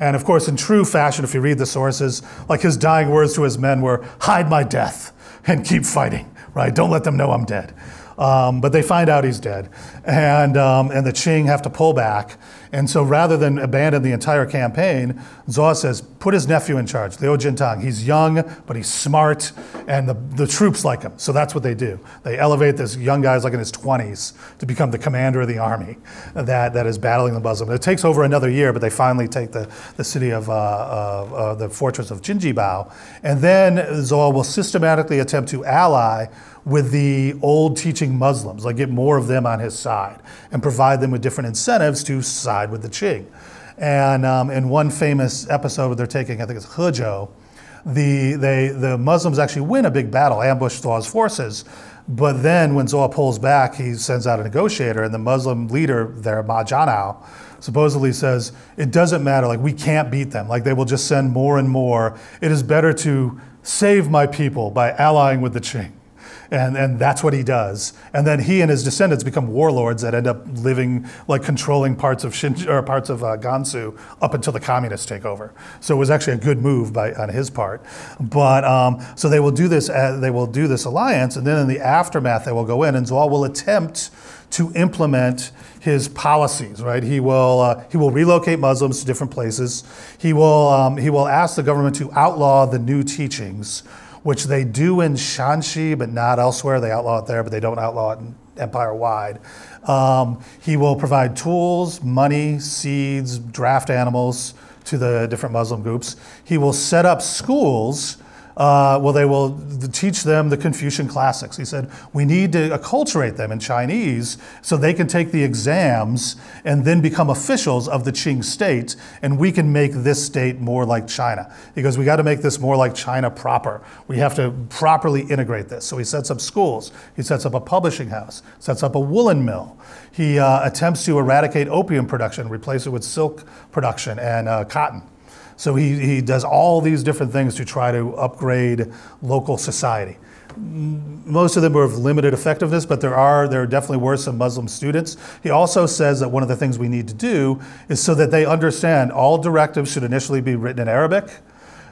And of course, in true fashion, if you read the sources, like his dying words to his men were, hide my death and keep fighting right? Don't let them know I'm dead. Um, but they find out he's dead, and um, and the Qing have to pull back. And so rather than abandon the entire campaign, Zuo says, put his nephew in charge, Liu Jintang. He's young, but he's smart, and the, the troops like him. So that's what they do. They elevate this young guy, like in his 20s, to become the commander of the army that, that is battling the Muslim. It takes over another year, but they finally take the, the city of, uh, uh, uh, the fortress of Jinjibao. And then Zuo will systematically attempt to ally with the old teaching Muslims, like get more of them on his side and provide them with different incentives to side with the Qing. And um, in one famous episode they're taking, I think it's Hezhou, the, they, the Muslims actually win a big battle, ambush Zuo's forces. But then when Zuo pulls back, he sends out a negotiator, and the Muslim leader there, Ma Zhan'ao, supposedly says, It doesn't matter, like, we can't beat them. Like, they will just send more and more. It is better to save my people by allying with the Qing and, and that's what he does. And then he and his descendants become warlords that end up living, like controlling parts of Shin, or parts of uh, Gansu up until the communists take over. So it was actually a good move by, on his part. But um, so they will do this, uh, they will do this alliance, and then in the aftermath, they will go in, and Zuo will attempt to implement his policies. Right, he will uh, he will relocate Muslims to different places. He will um, he will ask the government to outlaw the new teachings which they do in Shaanxi, but not elsewhere. They outlaw it there, but they don't outlaw it empire wide. Um, he will provide tools, money, seeds, draft animals to the different Muslim groups. He will set up schools Uh, well, they will teach them the Confucian classics. He said, we need to acculturate them in Chinese so they can take the exams and then become officials of the Qing state, and we can make this state more like China. He goes, we got to make this more like China proper. We have to properly integrate this. So he sets up schools, he sets up a publishing house, sets up a woolen mill. He uh, attempts to eradicate opium production, replace it with silk production and uh, cotton. So he, he does all these different things to try to upgrade local society. Most of them are of limited effectiveness, but there are there definitely were some Muslim students. He also says that one of the things we need to do is so that they understand all directives should initially be written in Arabic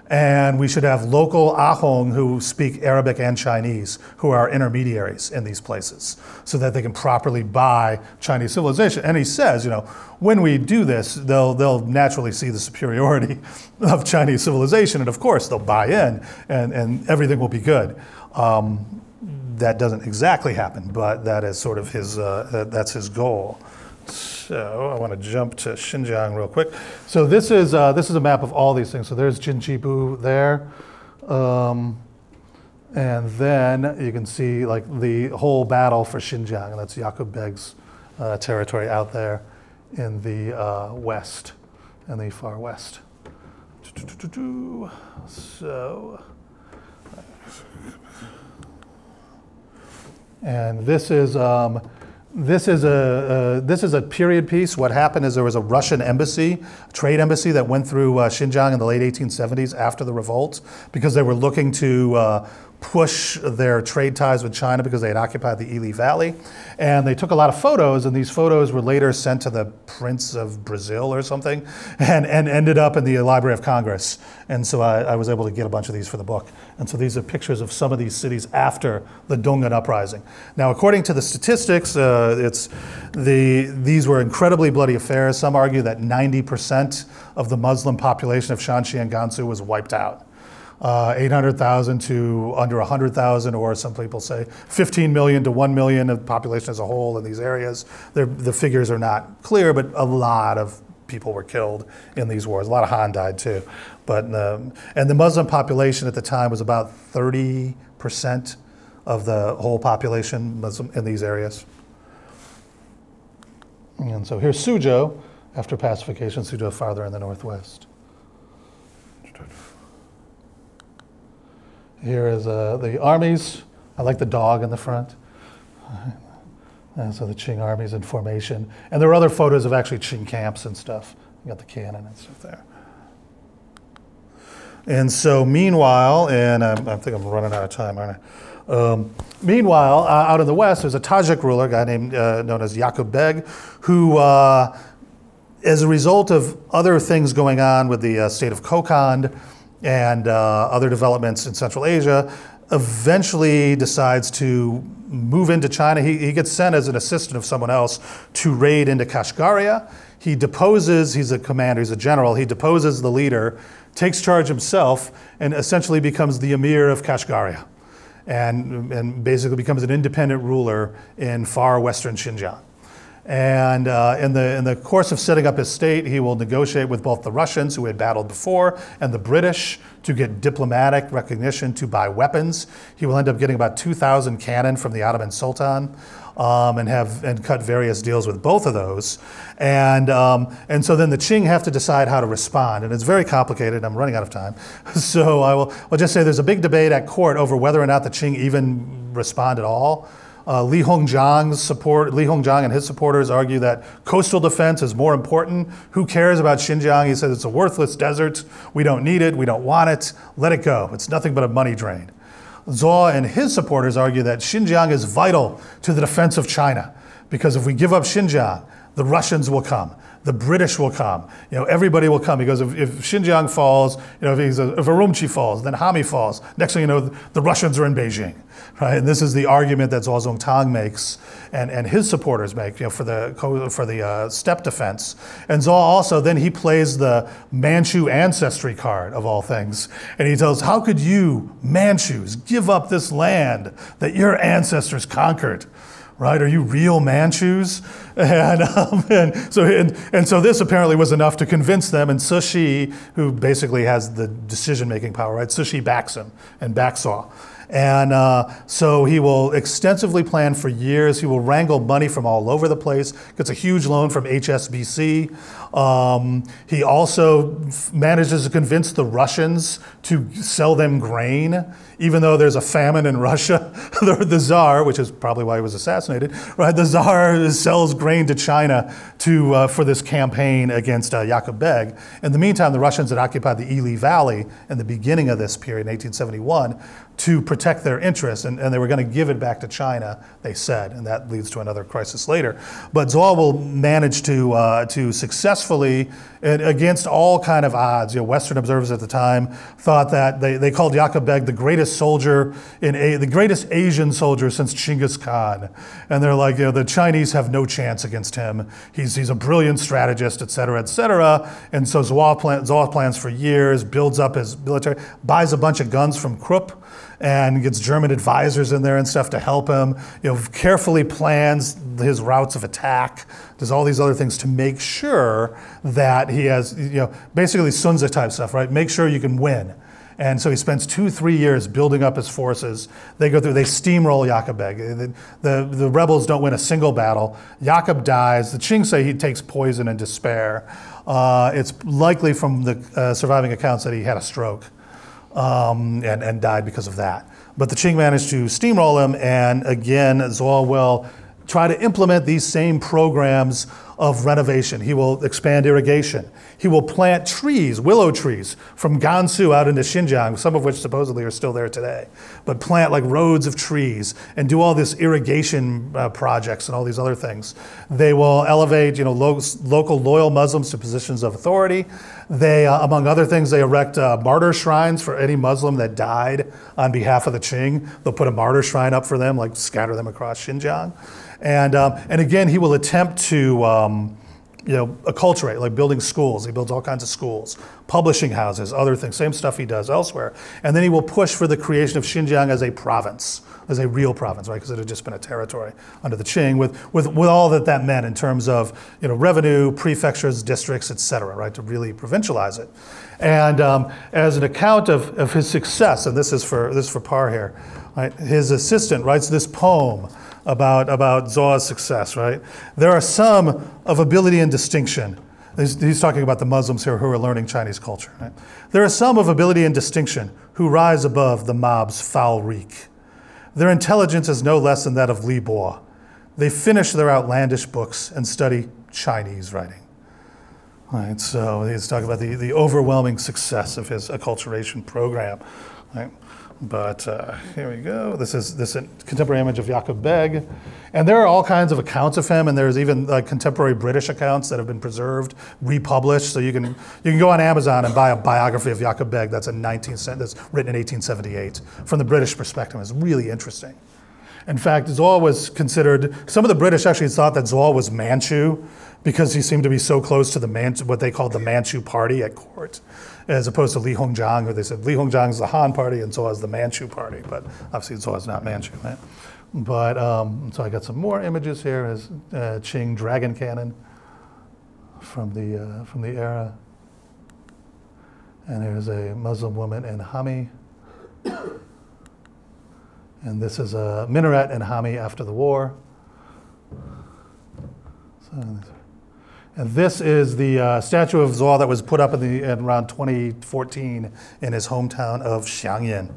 and we should have local Ahong who speak Arabic and Chinese, who are intermediaries in these places, so that they can properly buy Chinese civilization. And he says, you know, when we do this, they'll, they'll naturally see the superiority [LAUGHS] of Chinese civilization, and of course, they'll buy in, and, and everything will be good. Um, that doesn't exactly happen, but that is sort of his, uh, that's his goal. So I want to jump to Xinjiang real quick. So this is uh, this is a map of all these things. So there's Jinjibu there, um, and then you can see like the whole battle for Xinjiang, and that's Yakub Beg's uh, territory out there in the uh, west, in the far west. So. And this is um, this is a uh, this is a period piece. What happened is there was a Russian embassy, trade embassy that went through uh, Xinjiang in the late 1870s after the revolt because they were looking to uh, push their trade ties with China because they had occupied the Ili Valley. And they took a lot of photos, and these photos were later sent to the Prince of Brazil or something [LAUGHS] and, and ended up in the Library of Congress. And so I, I was able to get a bunch of these for the book. And so these are pictures of some of these cities after the Dungan Uprising. Now, according to the statistics, uh, it's the, these were incredibly bloody affairs. Some argue that 90% of the Muslim population of Shaanxi and Gansu was wiped out uh, 800,000 to under 100,000, or some people say 15 million to 1 million of population as a whole in these areas. They're, the figures are not clear, but a lot of people were killed in these wars. A lot of Han died too. But, um, and the Muslim population at the time was about 30% of the whole population Muslim in these areas. And so here's Suzhou after pacification, Suzhou farther in the northwest. Here is uh, the armies. I like the dog in the front. [LAUGHS] And so the Qing armies in formation. And there are other photos of actually Qing camps and stuff. You got the cannon and stuff there. And so, meanwhile, and um, I think I'm running out of time, aren't I? Um, meanwhile, uh, out in the west, there's a Tajik ruler, a guy named uh, known as Yakub Beg, who, uh, as a result of other things going on with the uh, state of Kokand, and uh, other developments in Central Asia, eventually decides to move into China. He, he, gets sent as an assistant of someone else to raid into Kashgaria. He deposes, he's a commander, he's a general, he deposes the leader, takes charge himself, and essentially becomes the emir of Kashgaria. And, and basically becomes an independent ruler in far western Xinjiang. And uh, in, the, in the course of setting up his state, he will negotiate with both the Russians, who had battled before, and the British to get diplomatic recognition to buy weapons. He will end up getting about 2,000 cannon from the Ottoman Sultan. Um, and have and cut various deals with both of those, and um, and so then the Qing have to decide how to respond, and it's very complicated. I'm running out of time, [LAUGHS] so I will I'll just say there's a big debate at court over whether or not the Qing even respond at all. Uh, Li Hongzhang's support, Li Hongzhang and his supporters argue that coastal defense is more important. Who cares about Xinjiang? He says it's a worthless desert. We don't need it. We don't want it. Let it go. It's nothing but a money drain. Zuo and his supporters argue that Xinjiang is vital to the defense of China because if we give up Xinjiang, the Russians will come the British will come. You know, everybody will come because if, if Xinjiang falls, you know, if, a, if Urumqi falls, then Hami falls. Next thing you know, the Russians are in Beijing, right? And this is the argument that Zuo Zongtang makes and, and his supporters make, you know, for the for the uh, steppe defense. And Zuo also then he plays the Manchu ancestry card of all things, and he tells, how could you Manchus give up this land that your ancestors conquered? Right? Are you real Manchus? [LAUGHS] And, um, and, so, and, and so this apparently was enough to convince them. And Cixi, who basically has the decision making power, right? Cixi backs him and backs Zuo. And uh, so he will extensively plan for years. He will wrangle money from all over the place, gets a huge loan from HSBC. Um, he also manages to convince the Russians to sell them grain, even though there's a famine in Russia. [LAUGHS] the, the Tsar, which is probably why he was assassinated, right? The Tsar sells grain to China to, uh, for this campaign against uh, Beg. In the meantime, the Russians had occupied the Ili Valley in the beginning of this period, in 1871 to protect their interests, and, and they were going to give it back to China, they said, and that leads to another crisis later. But Zuo will manage to, uh, to successfully, against all kind of odds, you know, Western observers at the time thought that they, they called Yakub Beg the greatest soldier, in a, the greatest Asian soldier since Chinggis Khan. And they're like, you know, the Chinese have no chance against him. He's, he's a brilliant strategist, et cetera, et cetera. And so Zuo, plan, plans for years, builds up his military, buys a bunch of guns from Krupp, and gets German advisors in there and stuff to help him. You know, carefully plans his routes of attack, does all these other things to make sure that he has, you know, basically Sun Tzu type stuff, right? Make sure you can win. And so he spends two, three years building up his forces. They go through, they steamroll Yakub Beg. The, the, the, rebels don't win a single battle. Yakub dies. The Qing say he takes poison and despair. Uh, it's likely from the uh, surviving accounts that he had a stroke um, and, and died because of that. But the Qing managed to steamroll him, and again, Zuo will try to implement these same programs of renovation. He will expand irrigation. He will plant trees, willow trees, from Gansu out into Xinjiang, some of which supposedly are still there today. But plant like roads of trees and do all this irrigation uh, projects and all these other things. They will elevate, you know, lo- local loyal Muslims to positions of authority. They, uh, among other things, they erect uh, martyr shrines for any Muslim that died on behalf of the Qing. They'll put a martyr shrine up for them, like scatter them across Xinjiang. And, um, and again, he will attempt to um, you know, acculturate, like building schools. He builds all kinds of schools, publishing houses, other things, same stuff he does elsewhere. And then he will push for the creation of Xinjiang as a province, as a real province, right? Because it had just been a territory under the Qing, with, with, with all that that meant in terms of you know, revenue, prefectures, districts, et cetera, right? To really provincialize it. And um, as an account of, of his success, and this is for, this is for Pär here, right? his assistant writes this poem about, about Zuo's success, right? There are some of ability and distinction. He's, he's, talking about the Muslims here who are learning Chinese culture. Right? There are some of ability and distinction who rise above the mob's foul reek. Their intelligence is no less than that of Li Bo. They finish their outlandish books and study Chinese writing. Right, so he's talking about the, the overwhelming success of his acculturation program. Right? But uh, here we go. This is this contemporary image of Yakub Beg. And there are all kinds of accounts of him, and there's even like contemporary British accounts that have been preserved, republished. So you can you can go on Amazon and buy a biography of Yakub Beg that's a 19th that's written in 1878 from the British perspective. It's really interesting. In fact, Zuo was considered. Some of the British actually thought that Zuo was Manchu because he seemed to be so close to the Man, what they called the Manchu Party at court as opposed to Li Hongzhang, who they said Li Hongzhang is the Han Party and Zuo is the Manchu Party, but obviously Zuo is not Manchu. Right? But um, so I got some more images here as uh, Qing dragon cannon from the uh, from the era, and there's a Muslim woman in Hami. And this is a minaret in Hami after the war. So and this is the uh, statue of Zuo that was put up in, the, in around 2014 in his hometown of Xiangyin.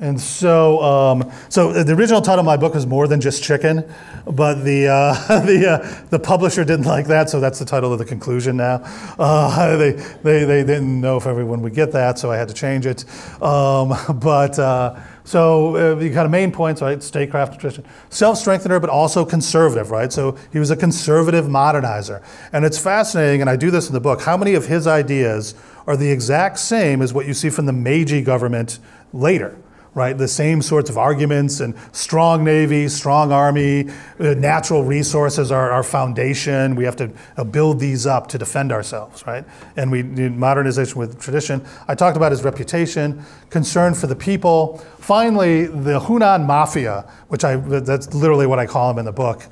And so, um, so the original title of my book was more than just chicken, but the uh, [LAUGHS] the uh, the publisher didn't like that, so that's the title of the conclusion now. Uh, [LAUGHS] they, they they didn't know if everyone would get that, so I had to change it. Um, [LAUGHS] but uh, so uh, you got a main points, right? Statecraft tradition, self-strengthener, but also conservative, right? So he was a conservative modernizer, and it's fascinating. And I do this in the book. How many of his ideas are the exact same as what you see from the Meiji government later? Right? The same sorts of arguments and strong navy, strong army, uh, natural resources are our foundation. We have to uh, build these up to defend ourselves, right? And we need modernization with tradition. I talked about his reputation, concern for the people. Finally, the Hunan Mafia, which I, that's literally what I call him in the book.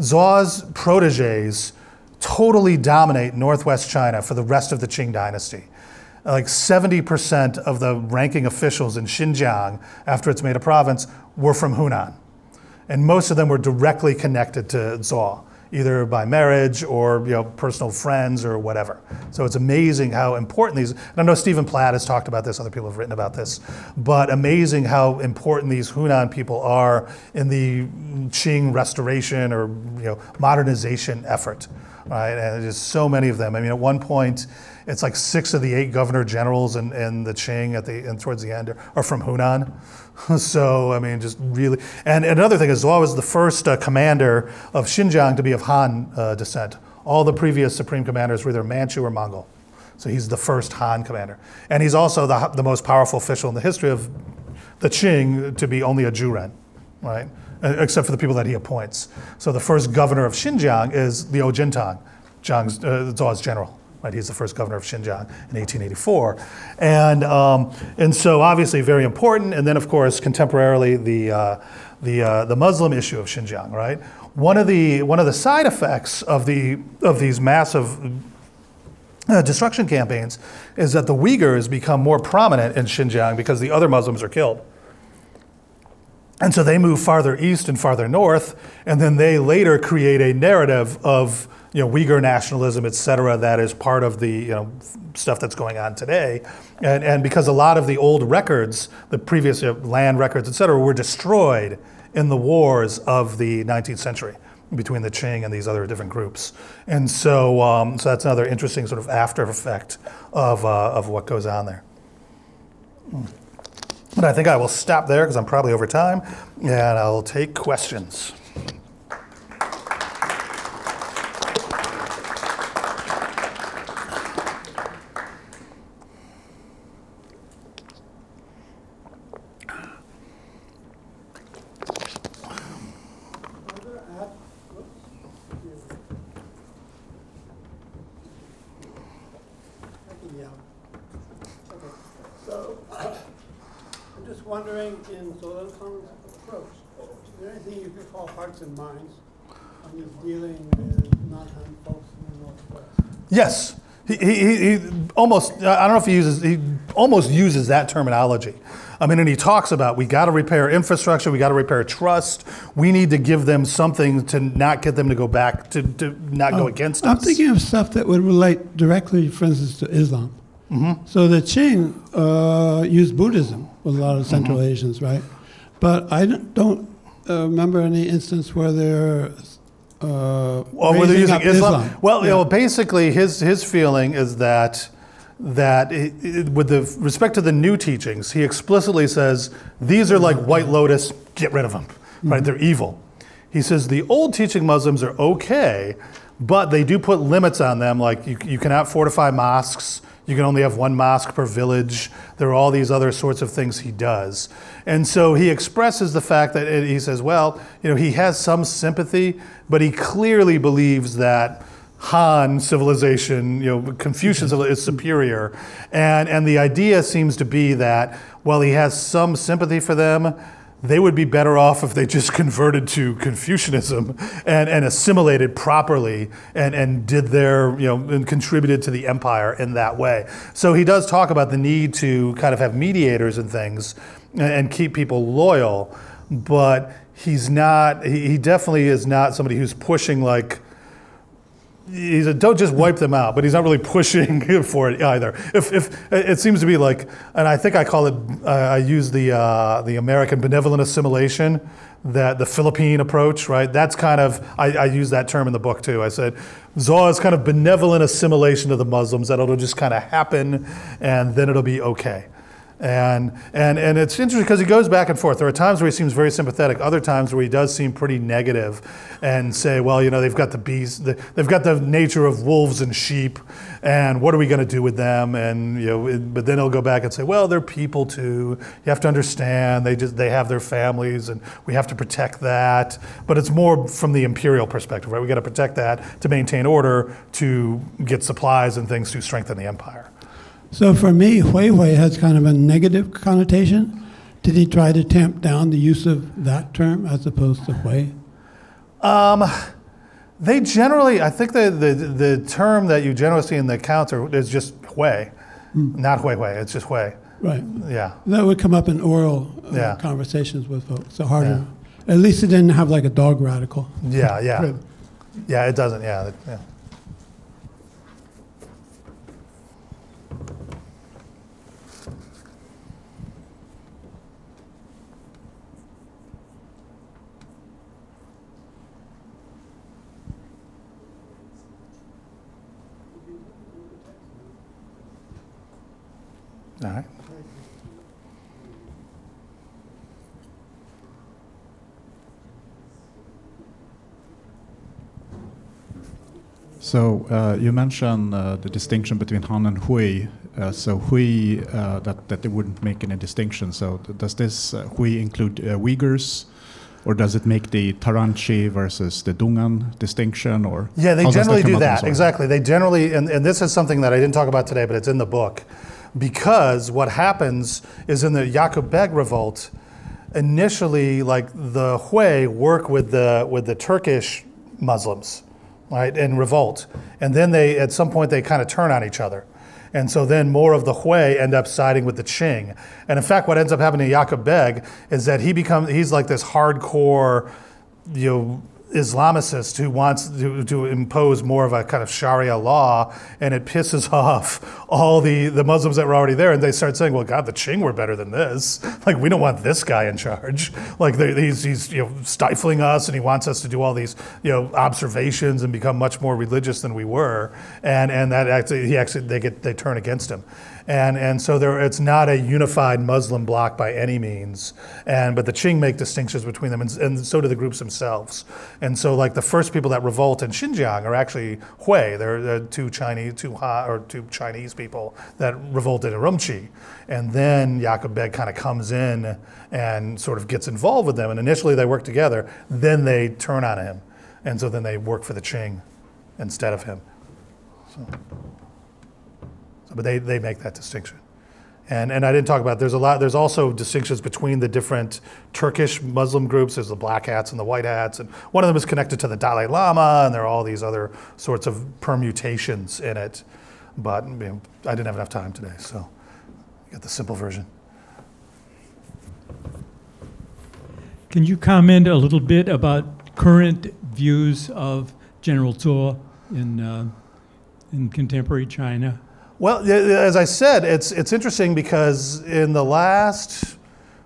Zuo's proteges totally dominate northwest China for the rest of the Qing dynasty like 70% of the ranking officials in Xinjiang, after it's made a province, were from Hunan. And most of them were directly connected to Zuo, either by marriage or you know, personal friends or whatever. So it's amazing how important these, and I know Stephen Platt has talked about this, other people have written about this, but amazing how important these Hunan people are in the Qing restoration or you know, modernization effort. Right? And there's so many of them. I mean, at one point, it's like six of the eight governor generals in, in the Qing at the and towards the end are, from Hunan. [LAUGHS] so I mean, just really. And another thing is, Zuo was the first uh, commander of Xinjiang to be of Han uh, descent. All the previous supreme commanders were either Manchu or Mongol. So he's the first Han commander, and he's also the, the most powerful official in the history of the Qing to be only a Juren, right? Except for the people that he appoints. So the first governor of Xinjiang is Liu Jintang, Zhang's, uh, general. Right, he's the first governor of Xinjiang in 1884, and um, and so obviously very important. And then of course contemporarily the uh, the uh, the Muslim issue of Xinjiang. Right, one of the one of the side effects of the of these massive uh, destruction campaigns is that the Uyghurs become more prominent in Xinjiang because the other Muslims are killed. And so they move farther east and farther north, and then they later create a narrative of you know, Uyghur nationalism, et cetera, that is part of the you know, stuff that's going on today. And, and because a lot of the old records, the previous you know, land records, et cetera, were destroyed in the wars of the 19th century between the Qing and these other different groups. And so, um, so that's another interesting sort of after effect of, uh, of what goes on there. But I think I will stop there because I'm probably over time and I'll take questions. Hearts and minds when he's dealing with non-Han folks in the Northwest. Yes. He, he, he almost, I don't know if he uses, he almost uses that terminology. I mean, and he talks about we got to repair infrastructure, we got to repair trust. We need to give them something to not get them to go back, to, to not go oh, against I'm us. I'm thinking of stuff that would relate directly, for instance, to Islam. Mm-hmm. So the Qing uh, used Buddhism with a lot of Central mm-hmm. Asians, right? But I don't remember any instance where they're uh, they using Islam? Islam? Well, yeah. you know, basically, his his feeling is that that it, it, with the respect to the new teachings, he explicitly says these are like White Lotus. Get rid of them. Mm-hmm. Right? They're evil. He says the old teaching Muslims are okay, but they do put limits on them. Like you, you cannot fortify mosques. You can only have one mosque per village. There are all these other sorts of things he does. And so he expresses the fact that it, he says, well, you know, he has some sympathy, but he clearly believes that Han civilization, you know, Confucian mm-hmm. is superior. And, and the idea seems to be that while he has some sympathy for them, they would be better off if they just [LAUGHS] converted to Confucianism and, and assimilated properly and, and did their, you know, and contributed to the empire in that way. So he does talk about the need to kind of have mediators and things and, and keep people loyal, but he's not, he, he definitely is not somebody who's pushing like, he's a, don't just wipe them out, but he's not really pushing [LAUGHS] for it either. If, if it seems to be like, and I think I call it, uh, I use the uh, the American benevolent assimilation, that the Philippine approach, right? That's kind of I, I use that term in the book too. I said Zuo is kind of benevolent assimilation of the Muslims that it'll just kind of happen, and then it'll be okay. And, and, and it's interesting because he goes back and forth. There are times where he seems very sympathetic, other times where he does seem pretty negative and say, well, you know, they've got the bees, the, they've got the nature of wolves and sheep, and what are we going to do with them? And, you know, it- but then he'll go back and say, well, they're people too. You have to understand, they, just, they have their families, and we have to protect that. But it's more from the imperial perspective, right? We've got to protect that to maintain order, to get supplies and things to strengthen the empire. So for me, Hui Hui has kind of a negative connotation. Did he try to tamp down the use of that term as opposed to Hui? They generally, I think the, the, the term that you generally see in the accounts are, is just Hui, not Hui Hui, it's just Hui. Right. Yeah. That would come up in oral uh, Yeah. conversations with folks. So harder. At least it didn't have like a dog radical. Yeah, yeah. [LAUGHS] Yeah, it doesn't, yeah. yeah. All right. So uh, you mentioned uh, the distinction between Han and Hui. Uh, so Hui, uh, that, that they wouldn't make any distinction. So th- does this uh, Hui include uh, Uyghurs? Or does it make the Taranchi versus the Dungan distinction? Or Yeah, they generally come do that. Exactly. They generally, and, and this is something that I didn't talk about today, but it's in the book. Because what happens is in the Yakub Beg revolt, initially, like the Hui work with the with the Turkish Muslims, right, and revolt, and then they at some point they kind of turn on each other. And so then more of the Hui end up siding with the Qing. And in fact, what ends up happening to Yakub Beg is that he becomes he's like this hardcore, you know, Islamicist who wants to, to impose more of a kind of Sharia law, and it pisses [LAUGHS] off all the, the Muslims that were already there, and they start saying, "Well, God, the Qing were better than this. [LAUGHS] Like, we don't want this guy in charge. [LAUGHS] Like, he's, he's you know stifling us, and he wants us to do all these you know observations and become much more religious than we were." And and that actually he actually they get they turn against him. And, and so there, it's not a unified Muslim bloc by any means. And, but the Qing make distinctions between them, and, and so do the groups themselves. And so, like the first people that revolt in Xinjiang are actually Hui. They're, they're two Chinese, two Ha, or two Chinese people that revolted in Urumqi. And then Yakub Beg kind of comes in and sort of gets involved with them. And initially they work together. Then they turn on him, and so then they work for the Qing instead of him. So, but they, they make that distinction. And, and I didn't talk about, there's a lot, there's also distinctions between the different Turkish Muslim groups. There's the black hats and the white hats. And one of them is connected to the Dalai Lama, and there are all these other sorts of permutations in it. But you know, I didn't have enough time today, so you get the simple version. Can you comment a little bit about current views of General Zuo in, uh, in contemporary China? Well, as I said, it's it's interesting because in the last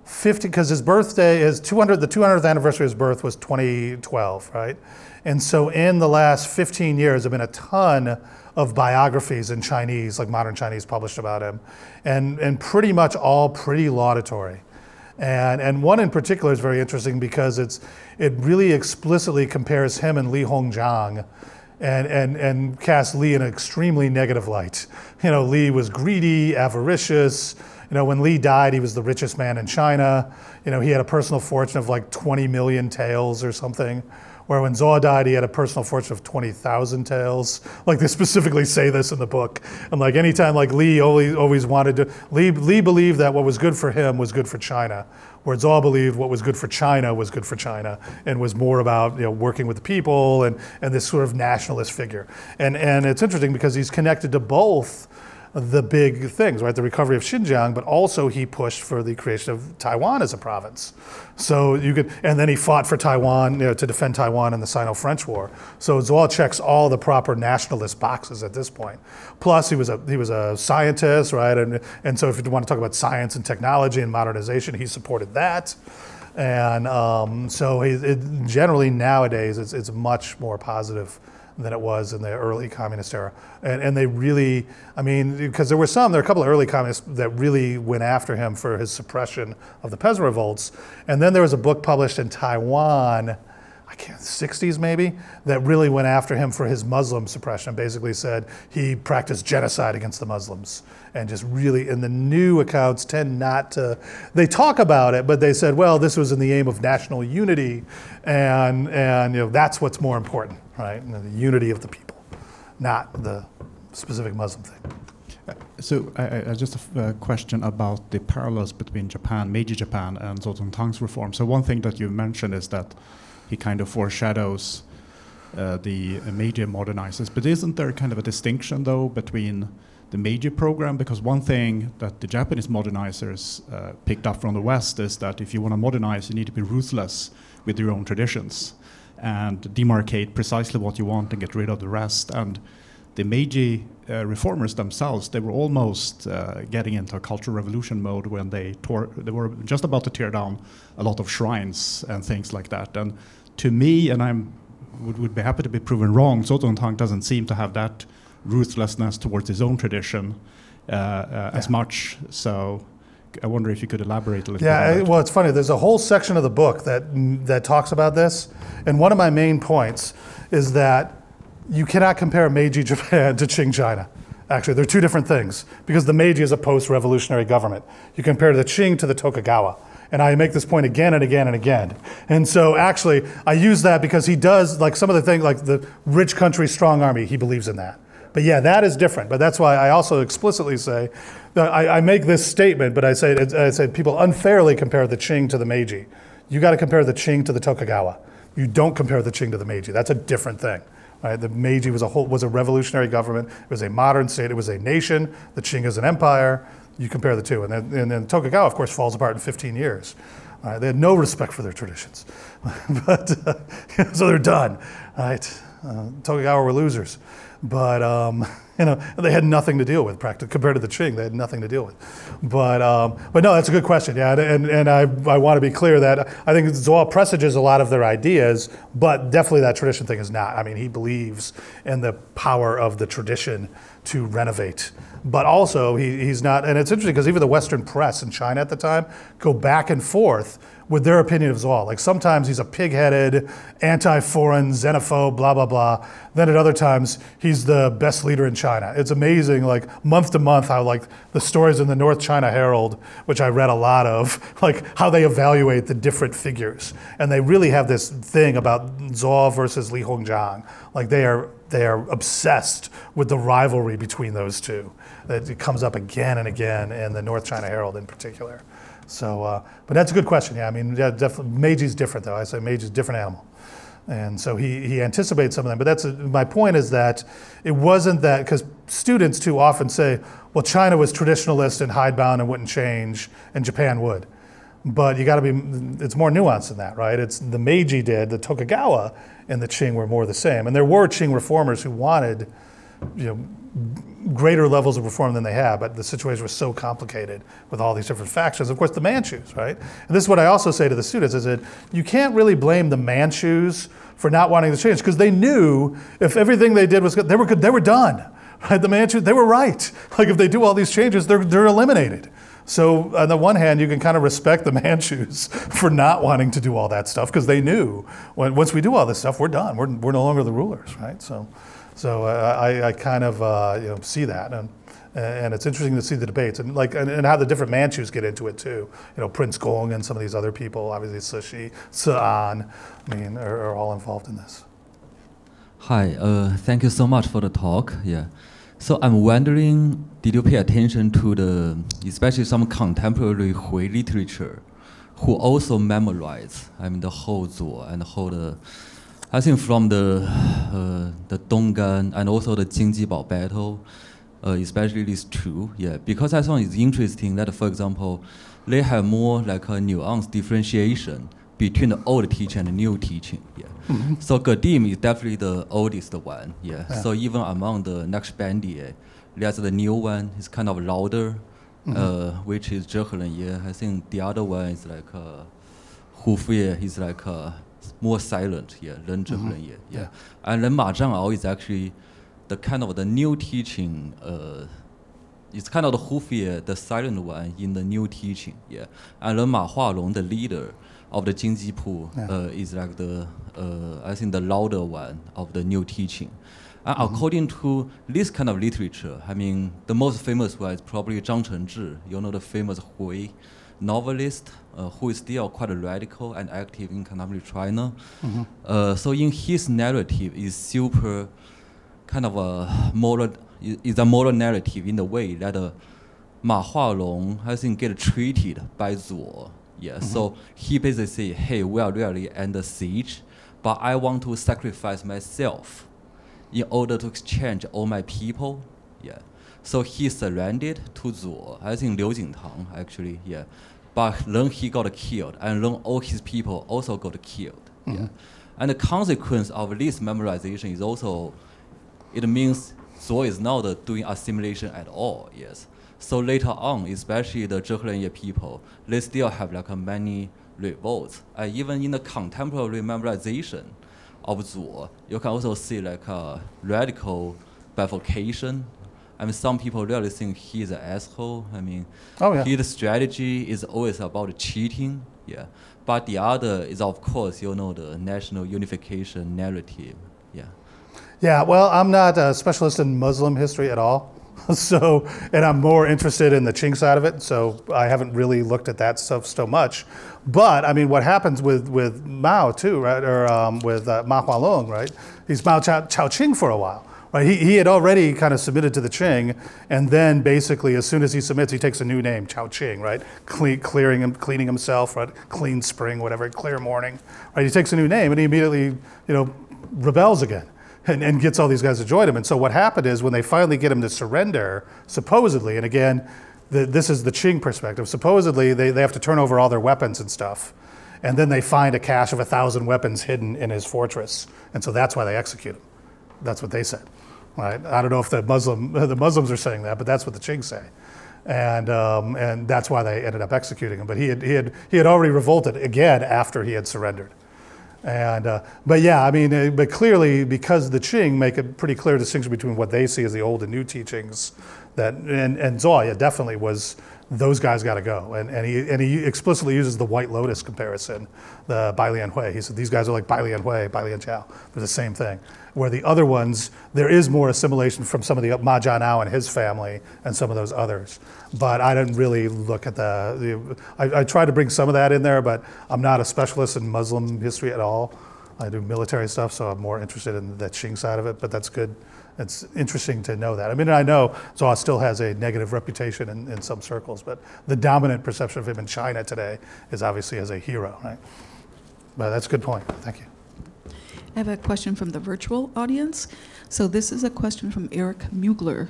50, because his birthday is 200, the 200th anniversary of his birth was 2012, right? And so in the last 15 years, there have been a ton of biographies in Chinese, like modern Chinese, published about him, and and pretty much all pretty laudatory. And, and one in particular is very interesting because it's, it really explicitly compares him and Li Hongzhang and, and, and casts Li in an extremely negative light. You know, Li was greedy, avaricious. You know, when Li died, he was the richest man in China. You know, he had a personal fortune of like 20 million taels or something. Where when Zuo died, he had a personal fortune of 20,000 taels. Like they specifically say this in the book. And like anytime like Li always, always wanted to, Li, Li believed that what was good for him was good for China. Where Zuo believed what was good for China was good for China and was more about you know, working with the people and, and this sort of nationalist figure. And, and it's interesting because he's connected to both the big things, right? The recovery of Xinjiang, but also he pushed for the creation of Taiwan as a province. So you could, and then he fought for Taiwan you know, to defend Taiwan in the Sino-French War. So Zuo checks all the proper nationalist boxes at this point. Plus, he was a he was a scientist, right? And and so if you want to talk about science and technology and modernization, he supported that. And um, so it, generally nowadays, it's, it's much more positive than it was in the early communist era. And, and they really, I mean, because there were some, there were a couple of early communists that really went after him for his suppression of the peasant revolts. And then there was a book published in Taiwan, I can't, 60s maybe, that really went after him for his Muslim suppression. Basically said he practiced genocide against the Muslims. And just really, and the new accounts tend not to, they talk about it, but they said, well, this was in the aim of national unity. And, and you know, that's what's more important, right? The unity of the people, not the specific Muslim thing. So I, I just a uh, question about the parallels between Japan, Meiji Japan, and Zhou Tang's reform. So one thing that you mentioned is that he kind of foreshadows uh, the uh, Meiji modernizers. But isn't there kind of a distinction though between the Meiji program? Because one thing that the Japanese modernizers uh, picked up from the West is that if you want to modernize, you need to be ruthless with your own traditions and demarcate precisely what you want and get rid of the rest. And the Meiji uh, reformers themselves, they were almost uh, getting into a cultural revolution mode when they tore, they were just about to tear down a lot of shrines and things like that. And to me, and I would, would be happy to be proven wrong, Tang doesn't seem to have that ruthlessness towards his own tradition uh, uh, yeah. as much. So I wonder if you could elaborate a little yeah, bit. Yeah, well, it's funny. There's a whole section of the book that that talks about this, and one of my main points is that you cannot compare Meiji [LAUGHS] Japan to Qing China. Actually, they're two different things because the Meiji is a post-revolutionary government. You compare the Qing to the Tokugawa. And I make this point again and again and again. And so actually, I use that because he does, like some of the things, like the rich country, strong army, he believes in that. But yeah, that is different. But that's why I also explicitly say, I, I make this statement, but I say, I say people unfairly compare the Qing to the Meiji. You got to compare the Qing to the Tokugawa. You don't compare the Qing to the Meiji. That's a different thing. Right? The Meiji was a whole, was a revolutionary government. It was a modern state. It was a nation. The Qing is an empire. You compare the two, and then, and then Tokugawa, of course, falls apart in 15 years. Right? They had no respect for their traditions, [LAUGHS] but uh, [LAUGHS] so they're done. Uh, Tokugawa were losers, but um, [LAUGHS] you know they had nothing to deal with practically compared to the Qing. They had nothing to deal with. But um, but no, that's a good question. Yeah, and and I I want to be clear that I think Zuo presages a lot of their ideas, but definitely that tradition thing is not. I mean, he believes in the power of the tradition to renovate but also he, he's not, and it's interesting because even the Western press in China at the time go back and forth with their opinion of Zuo. Like sometimes he's a pig-headed, anti-foreign, xenophobe, blah blah blah. Then at other times he's the best leader in China. It's amazing, like month to month, how like the stories in the North China Herald, which I read a lot of, [LAUGHS] like how they evaluate the different figures, and they really have this thing about Zuo versus Li Hongzhang. Like they are they are obsessed with the rivalry between those two. That it comes up again and again in the North China Herald in particular. So, uh, but that's a good question. Yeah, I mean, yeah, definitely, Meiji's different though. I say Meiji's a different animal. And so he, he anticipates some of them. But that's a, my point is that it wasn't that, because students too often say, well, China was traditionalist and hidebound and wouldn't change, and Japan would. But you got to be, it's more nuanced than that, right? It's the Meiji did, the Tokugawa and the Qing were more the same. And there were Qing reformers who wanted, you know, greater levels of reform than they had, but the situation was so complicated with all these different factions. Of course, the Manchus, right? And this is what I also say to the students: is that you can't really blame the Manchus for not wanting to change because they knew if everything they did was good, they were good, they were done. Right? The Manchus, they were right. Like if they do all these changes, they're they're eliminated. So on the one hand, you can kind of respect the [LAUGHS] Manchus for not wanting to do all that stuff because they knew when, once we do all this stuff, we're done. We're, we're no longer the rulers, right? So. So uh, I, I kind of uh, you know see that, and and it's interesting to see the debates and like and, and, how the different Manchus get into it too. You know, Prince Gong and some of these other people, obviously Cixi, Ci'an, I mean, are, are, all involved in this. Hi, uh, thank you so much for the talk. Yeah, so I'm wondering, did you pay attention to the, especially some contemporary Hui literature, who also memorize, I mean, the whole Zuo and the whole I think from the uh, the Donggan and also the Jingjibao battle, uh, especially these two, yeah, because I thought it's interesting that, for example, they have more like a nuanced differentiation between the old teaching and the new teaching. Yeah. Mm -hmm. So Qadim is definitely the oldest one. Yeah. yeah. So even among the Naqshbandi, there's the new one. It's kind of louder, mm -hmm. uh, which is Jahalan. Yeah. I think the other one is like uh, Hufiye. He's like uh, more silent. Yeah. Than Mm -hmm. yeah. yeah. And then Ma Zhan'ao is actually the kind of the new teaching. Uh, it's kind of the Hufiye, the silent one in the new teaching. Yeah. And then Ma Hualong, the leader of the Jingji Pu, uh, is like the, uh, I think the louder one of the new teaching. And Mm-hmm. according to this kind of literature, I mean, the most famous one is probably Zhang Chengzhi, you know, the famous Hui novelist uh, who is still quite radical and active in contemporary China. Mm-hmm. Uh, so in his narrative is super kind of a moral, is a moral narrative in the way that uh, Ma Hualong, I think, get treated by Zuo. Yeah, mm-hmm. so he basically say, hey, we are really under siege, but I want to sacrifice myself in order to exchange all my people. Yeah. So he surrendered to Zuo. I think Liu Jingtang actually, yeah. But then he got killed, and then all his people also got killed. Yeah. Mm-hmm. And the consequence of this memorization is also, it means Zuo is not doing assimilation at all. Yes. So later on, especially the Zhehe people, they still have like uh, many revolts. And even in the contemporary memorization of Zuo, you can also see like a radical bifurcation. I mean, some people really think he's an asshole. I mean, Oh, yeah. his strategy is always about cheating. Yeah. But the other is, of course, you know, the national unification narrative. Yeah. Yeah, well, I'm not a specialist in Muslim history at all. [LAUGHS] So, and I'm more interested in the Qing side of it. So I haven't really looked at that stuff so much. But I mean, what happens with, with Mao too, right? Or um, with uh, Ma Hualong, right? He's Mao Chao, Chao Qing for a while, right? He, he had already kind of submitted to the Qing, and then basically, as soon as he submits, he takes a new name, Chao Qing, right? Cle- clearing him, cleaning himself, right? Clean spring, whatever, clear morning, right? He takes a new name, and he immediately, you know, rebels again and, and gets all these guys to join him. And so what happened is when they finally get him to surrender, supposedly, and again, the, this is the Qing perspective, supposedly they, they have to turn over all their weapons and stuff. And then they find a cache of a thousand weapons hidden in his fortress. And so that's why they execute him. That's what they said. Right? I don't know if the Muslim [LAUGHS] the Muslims are saying that, but that's what the Qing say. And, um, and that's why they ended up executing him. But he had, he, had, he had already revolted again after he had surrendered. And, uh, but yeah, I mean, uh, but clearly because the Qing make a pretty clear distinction between what they see as the old and new teachings, that and and Zoya definitely was those guys got to go, and and he and he explicitly uses the White Lotus comparison, the Bai Lian Hui. He said these guys are like Bai Lian Hui, Bai Lian Chao. They're the same thing. Where the other ones, there is more assimilation from some of the Ma Zhan'ao and his family and some of those others. But I didn't really look at the. the I, I tried to bring some of that in there, but I'm not a specialist in Muslim history at all. I do military stuff, so I'm more interested in the Qing side of it. But that's good. It's interesting to know that. I mean, I know Zuo still has a negative reputation in, in some circles, but the dominant perception of him in China today is obviously as a hero, right? But that's a good point. Thank you. I have a question from the virtual audience. So this is a question from Erik Mueggler.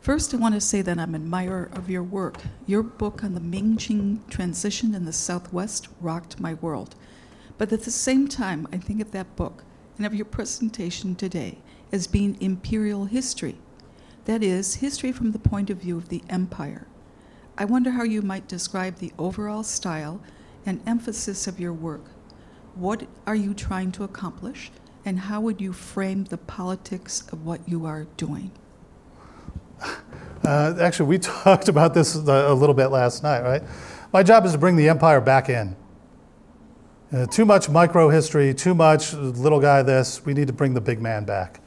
First, I want to say that I'm an admirer of your work. Your book on the Ming-Qing transition in the Southwest rocked my world. But at the same time, I think of that book and of your presentation today as being imperial history. That is, history from the point of view of the empire. I wonder how you might describe the overall style and emphasis of your work. What are you trying to accomplish, and how would you frame the politics of what you are doing? Uh, actually, we [LAUGHS] talked about this a little bit last night, right? My job is to bring the empire back in. Uh, too much micro history, too much little guy this. We need to bring the big man back.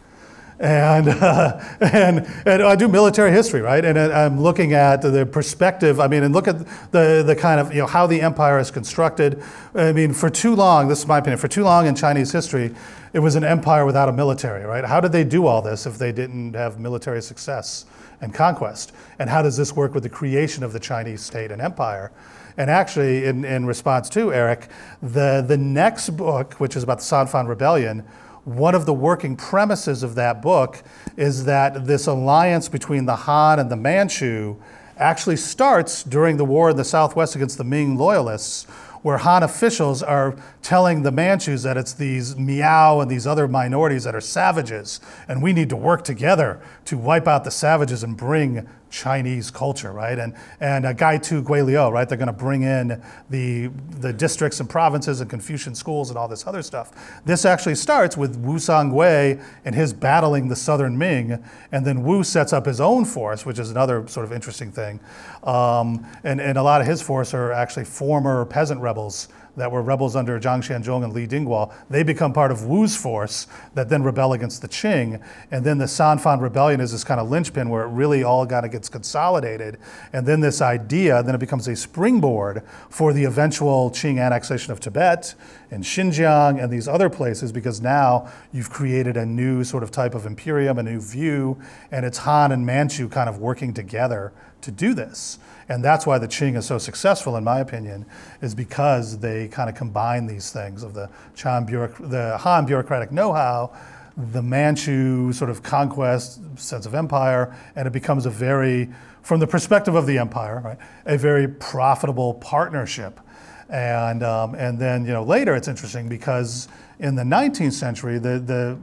And, uh, [LAUGHS] and, and I do military history, right? And I'm looking at the perspective, I mean, and look at the, the kind of, you know, how the empire is constructed. I mean, for too long, this is my opinion, for too long in Chinese history, it was an empire without a military, right? How did they do all this if they didn't have military success and conquest? And how does this work with the creation of the Chinese state and empire? And actually, in, in response to Erik, the, the next book, which is about the Sanfan Rebellion, one of the working premises of that book is that this alliance between the Han and the Manchu actually starts during the war in the Southwest against the Ming loyalists, where Han officials are telling the Manchus that it's these Miao and these other minorities that are savages, and we need to work together to wipe out the savages and bring Chinese culture, right? And and uh, Gai Tu Guiliu, right? They're going to bring in the the districts and provinces and Confucian schools and all this other stuff. This actually starts with Wu Sangui and his battling the Southern Ming, and then Wu sets up his own force, which is another sort of interesting thing. Um, and and a lot of his force are actually former peasant rebels that were rebels under Zhang Xianzhong and Li Dingguo, they become part of Wu's force that then rebel against the Qing. And then the Sanfan rebellion is this kind of linchpin where it really all kind of gets consolidated. And then this idea, then it becomes a springboard for the eventual Qing annexation of Tibet and Xinjiang and these other places because now you've created a new sort of type of imperium, a new view, and it's Han and Manchu kind of working together to do this. And that's why the Qing is so successful, in my opinion, is because they kind of combine these things of the, Chan bureauc- the Han bureaucratic know-how, the Manchu sort of conquest, sense of empire, and it becomes a very, from the perspective of the empire, right, a very profitable partnership. And, um, and then, you know, later it's interesting because in the 19th century, the, the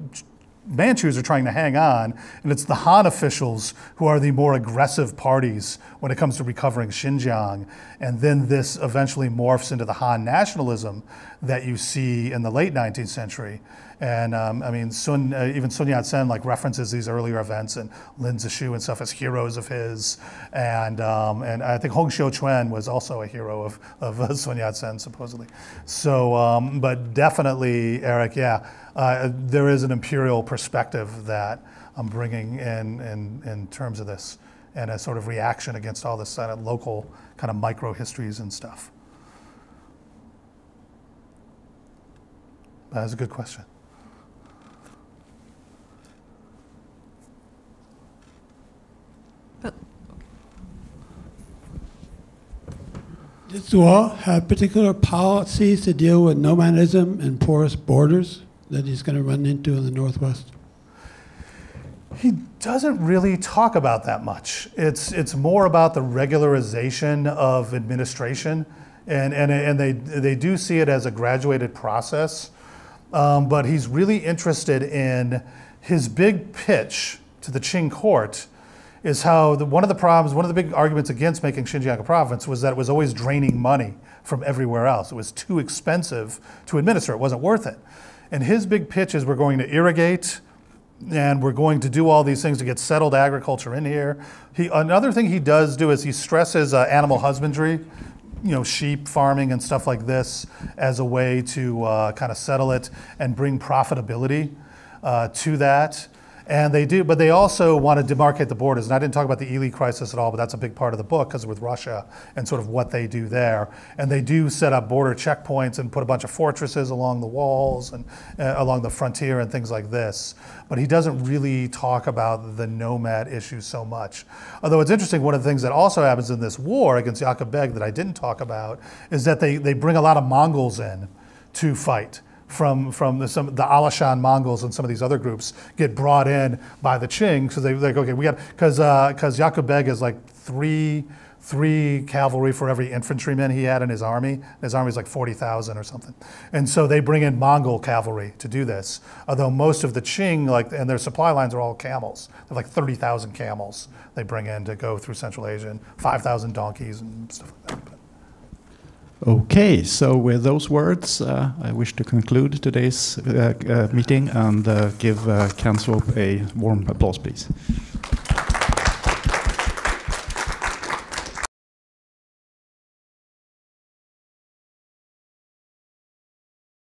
Manchus are trying to hang on, and it's the Han officials who are the more aggressive parties when it comes to recovering Xinjiang. And then this eventually morphs into the Han nationalism that you see in the late 19th century. And um, I mean, Sun, uh, even Sun Yat sen like references these earlier events and Lin Zexu and stuff as heroes of his. And um, and I think Hong Xiuquan was also a hero of of uh, [LAUGHS] Sun Yat sen supposedly. So, um, but definitely, Erik, yeah, uh, there is an imperial perspective that I'm bringing in in in terms of this, and a sort of reaction against all this kind of local kind of micro histories and stuff. That's a good question. But Does Zuo have particular policies to deal with nomadism and porous borders that he's going to run into in the Northwest? He doesn't really talk about that much. It's, it's more about the regularization of administration, and, and, and they, they do see it as a graduated process. Um, but he's really interested in his big pitch to the Qing court is how the, one of the problems, one of the big arguments against making Xinjiang a province was that it was always draining money from everywhere else. It was too expensive to administer, it wasn't worth it. And his big pitch is we're going to irrigate and we're going to do all these things to get settled agriculture in here. He, another thing he does do is he stresses uh, animal husbandry, you know, sheep farming and stuff like this as a way to uh, kind of settle it and bring profitability uh, to that. And they do, but they also want to demarcate the borders. And I didn't talk about the Ili crisis at all, but that's a big part of the book because with Russia and sort of what they do there. And they do set up border checkpoints and put a bunch of fortresses along the walls and uh, along the frontier and things like this. But he doesn't really talk about the nomad issue so much. Although it's interesting, one of the things that also happens in this war against Yakub Beg that I didn't talk about is that they, they bring a lot of Mongols in to fight from from the, some the Alashan Mongols and some of these other groups get brought in by the Qing. So they like okay, we got because uh, Yakub Beg is like three three cavalry for every infantryman he had in his army. His army is like 40,000 or something. And so they bring in Mongol cavalry to do this. Although most of the Qing, like, and their supply lines are all camels. They have like 30,000 camels they bring in to go through Central Asia and 5,000 donkeys and stuff like that. Okay, so with those words, uh, I wish to conclude today's uh, uh, meeting and uh, give uh, Ken a warm applause, please.